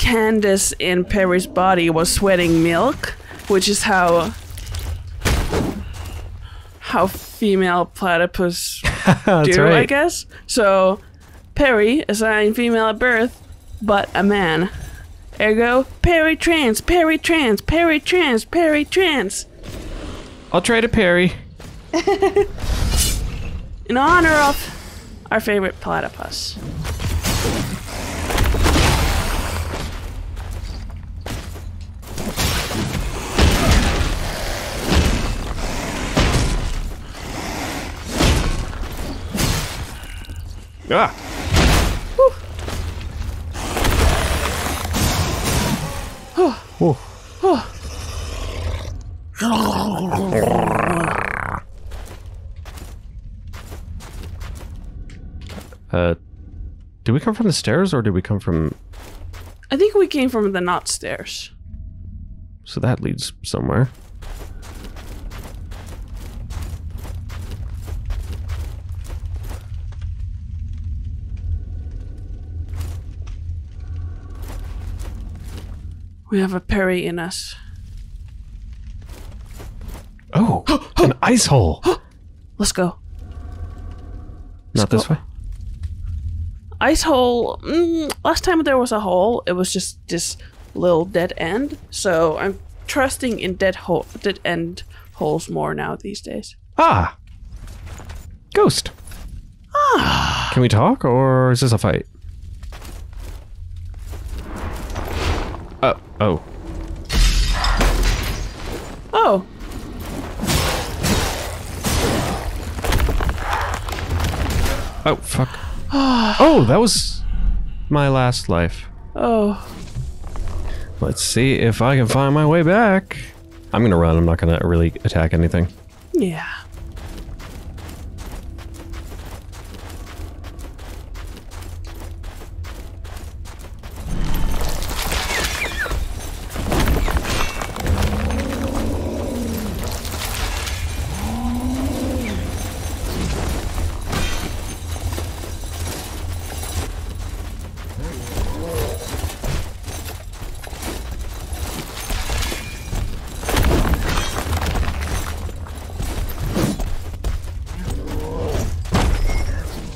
Speaker 2: Candace in Perry's body was sweating milk, which is how how female platypus [laughs] do, I guess. So Perry assigned female at birth, but a man. Ergo, Perry trans, Perry trans, Perry trans, Perry trans.
Speaker 1: I'll try to parry. [laughs]
Speaker 2: In honor of our favorite platypus.
Speaker 1: Ah! Uh, do we come from the stairs or did we come from?
Speaker 2: I think we came from the not stairs.
Speaker 1: So that leads somewhere.
Speaker 2: We have a Perry in us.
Speaker 1: Oh, [gasps] an ice hole.
Speaker 2: Let's go.
Speaker 1: Not this way.
Speaker 2: Ice hole. Mm, last time there was a hole, it was just this little dead end. So I'm trusting in dead hole, dead end holes more now these days.
Speaker 1: Ah! Ghost. Ah. Can we talk or is this a fight? Oh, oh.
Speaker 2: Oh,
Speaker 1: Oh, fuck. oh, that was my last life.
Speaker 2: oh.
Speaker 1: Let's see if I can find my way back. I'm gonna run. I'm not gonna really attack anything.
Speaker 2: Yeah.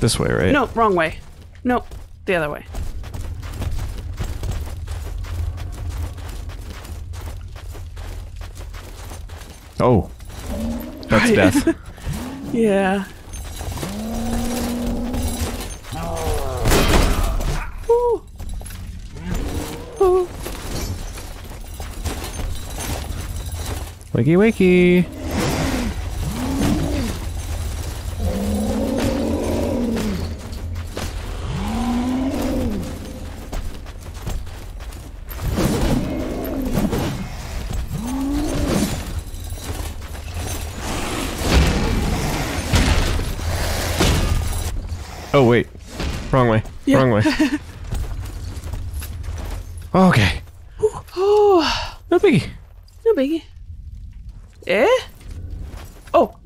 Speaker 1: This way, right?
Speaker 2: No, wrong way. Nope, the other way.
Speaker 1: Oh. That's death. [laughs]
Speaker 2: Yeah. Ooh. Ooh.
Speaker 1: wakey wakey.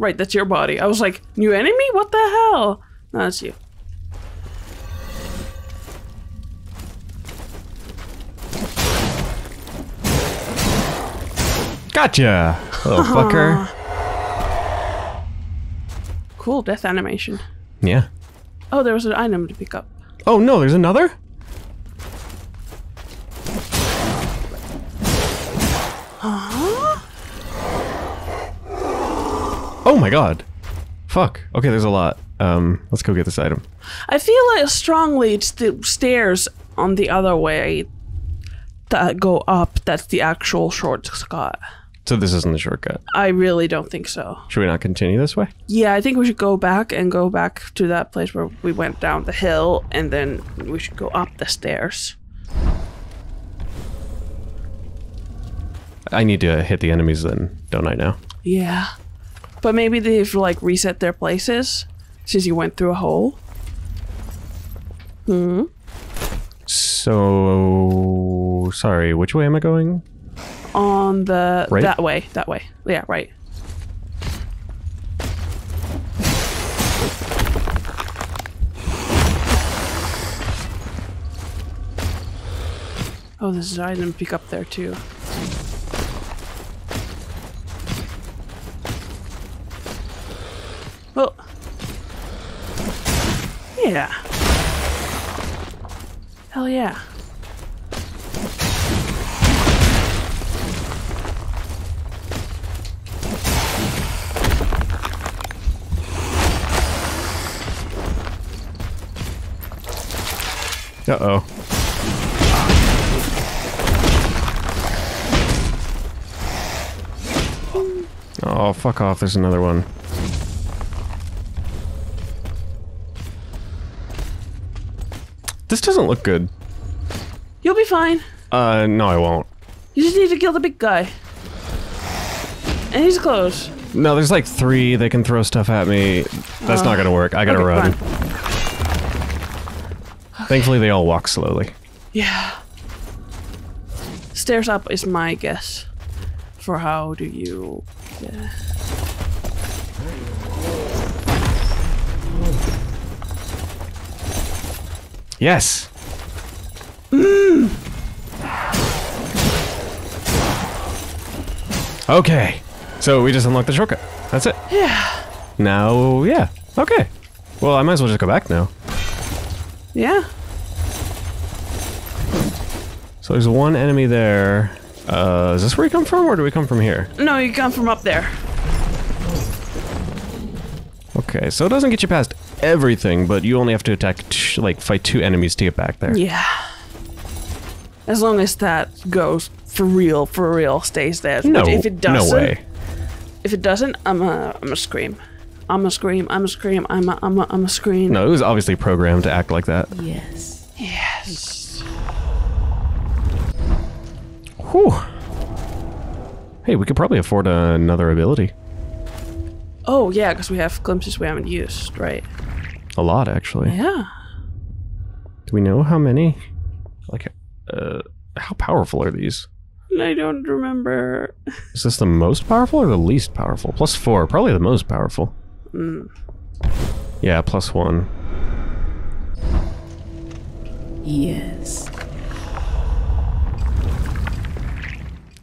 Speaker 2: Right, that's your body. I was like, new enemy? What the hell? No, that's you.
Speaker 1: Gotcha, little [laughs] fucker.
Speaker 2: Cool death animation.
Speaker 1: Yeah.
Speaker 2: Oh, there was an item to pick up.
Speaker 1: Oh no, there's another? My god. Fuck. Okay, there's a lot. Um, let's go get this item.
Speaker 2: I feel like strongly it's the stairs on the other way that go up that's the actual shortcut.
Speaker 1: So this isn't the shortcut.
Speaker 2: I really don't think so.
Speaker 1: Should we not continue this way?
Speaker 2: Yeah, I think we should go back and go back to that place where we went down the hill and then we should go up the stairs.
Speaker 1: I need to hit the enemies then, don't I now?
Speaker 2: Yeah. But maybe they've like reset their places since you went through a hole. Hmm.
Speaker 1: So sorry, which way am I going?
Speaker 2: On the
Speaker 1: Right?
Speaker 2: that way, that way. Yeah, right. Oh, this is item pick up there too. Oh. Yeah. Hell yeah.
Speaker 1: Uh oh. Oh, fuck off. There's another one. This doesn't look good.
Speaker 2: You'll be fine.
Speaker 1: Uh, no, I won't.
Speaker 2: You just need to kill the big guy. And he's close.
Speaker 1: No, there's like three. They can throw stuff at me. That's not gonna work. I gotta
Speaker 2: Okay,
Speaker 1: run. Thankfully, they all walk slowly.
Speaker 2: Yeah. Stairs up is my guess. For how do you. Yeah.
Speaker 1: Yes. Okay. So we just unlocked the shortcut. That's it.
Speaker 2: Yeah.
Speaker 1: Now, yeah. Okay. Well, I might as well just go back now.
Speaker 2: Yeah.
Speaker 1: So there's one enemy there. Uh, is this where we come from, or do we come from here?
Speaker 2: No, you come from up there.
Speaker 1: Okay, so it doesn't get you past everything, but you only have to attack, like, fight two enemies to get back there.
Speaker 2: Yeah. As long as that goes for real, for real, stays there.
Speaker 1: No,
Speaker 2: Which if it doesn't,
Speaker 1: no way.
Speaker 2: If it doesn't, I'm a, I'm a scream. I'm a scream. I'm a scream. I'm a, I'm a, I'm a scream.
Speaker 1: No, it was obviously programmed to act like that.
Speaker 3: Yes.
Speaker 2: Yes.
Speaker 1: Whew. Hey, we could probably afford another ability.
Speaker 2: Oh yeah, because we have glimpses we haven't used, right?
Speaker 1: A lot, actually.
Speaker 2: Yeah.
Speaker 1: Do we know how many? Like, uh, how powerful are these?
Speaker 2: I don't remember. [laughs]
Speaker 1: Is this the most powerful or the least powerful? Plus four, probably the most powerful. Yeah, plus one.
Speaker 3: Yes.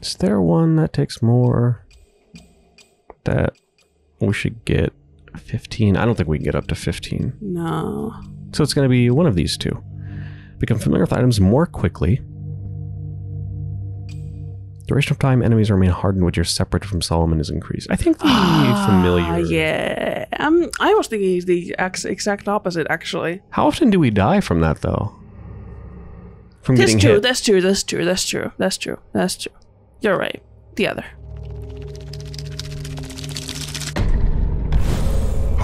Speaker 1: Is there one that takes more? That we should get 15. I don't think we can get up to 15.
Speaker 2: No.
Speaker 1: So it's going to be one of these two. Become familiar with items more quickly. Duration of time enemies remain hardened when you're separated from Solomon is increased. I think the
Speaker 2: Ah,
Speaker 1: familiar.
Speaker 2: yeah. Um, I was thinking the ex- exact opposite, actually.
Speaker 1: How often do we die from that though? From
Speaker 2: That's
Speaker 1: getting
Speaker 2: true.
Speaker 1: hit.
Speaker 2: That's true. That's true. That's true. That's true. That's true. You're right. The other.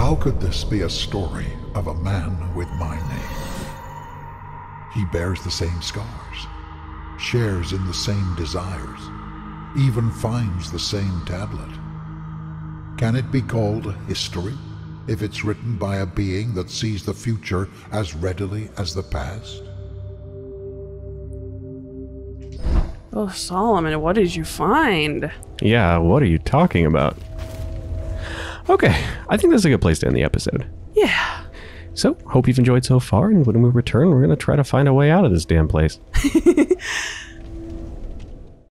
Speaker 4: How could this be a story of a man with my name? He bears the same scars, shares in the same desires, even finds the same tablet. Can it be called history if it's written by a being that sees the future as readily as the past?
Speaker 2: Oh, Solomon, what did you find?
Speaker 1: Yeah, what are you talking about? Okay, I think that's a good place to end the episode.
Speaker 2: Yeah.
Speaker 1: So, hope you've enjoyed so far, and when we return, we're going to try to find a way out of this damn place. [laughs]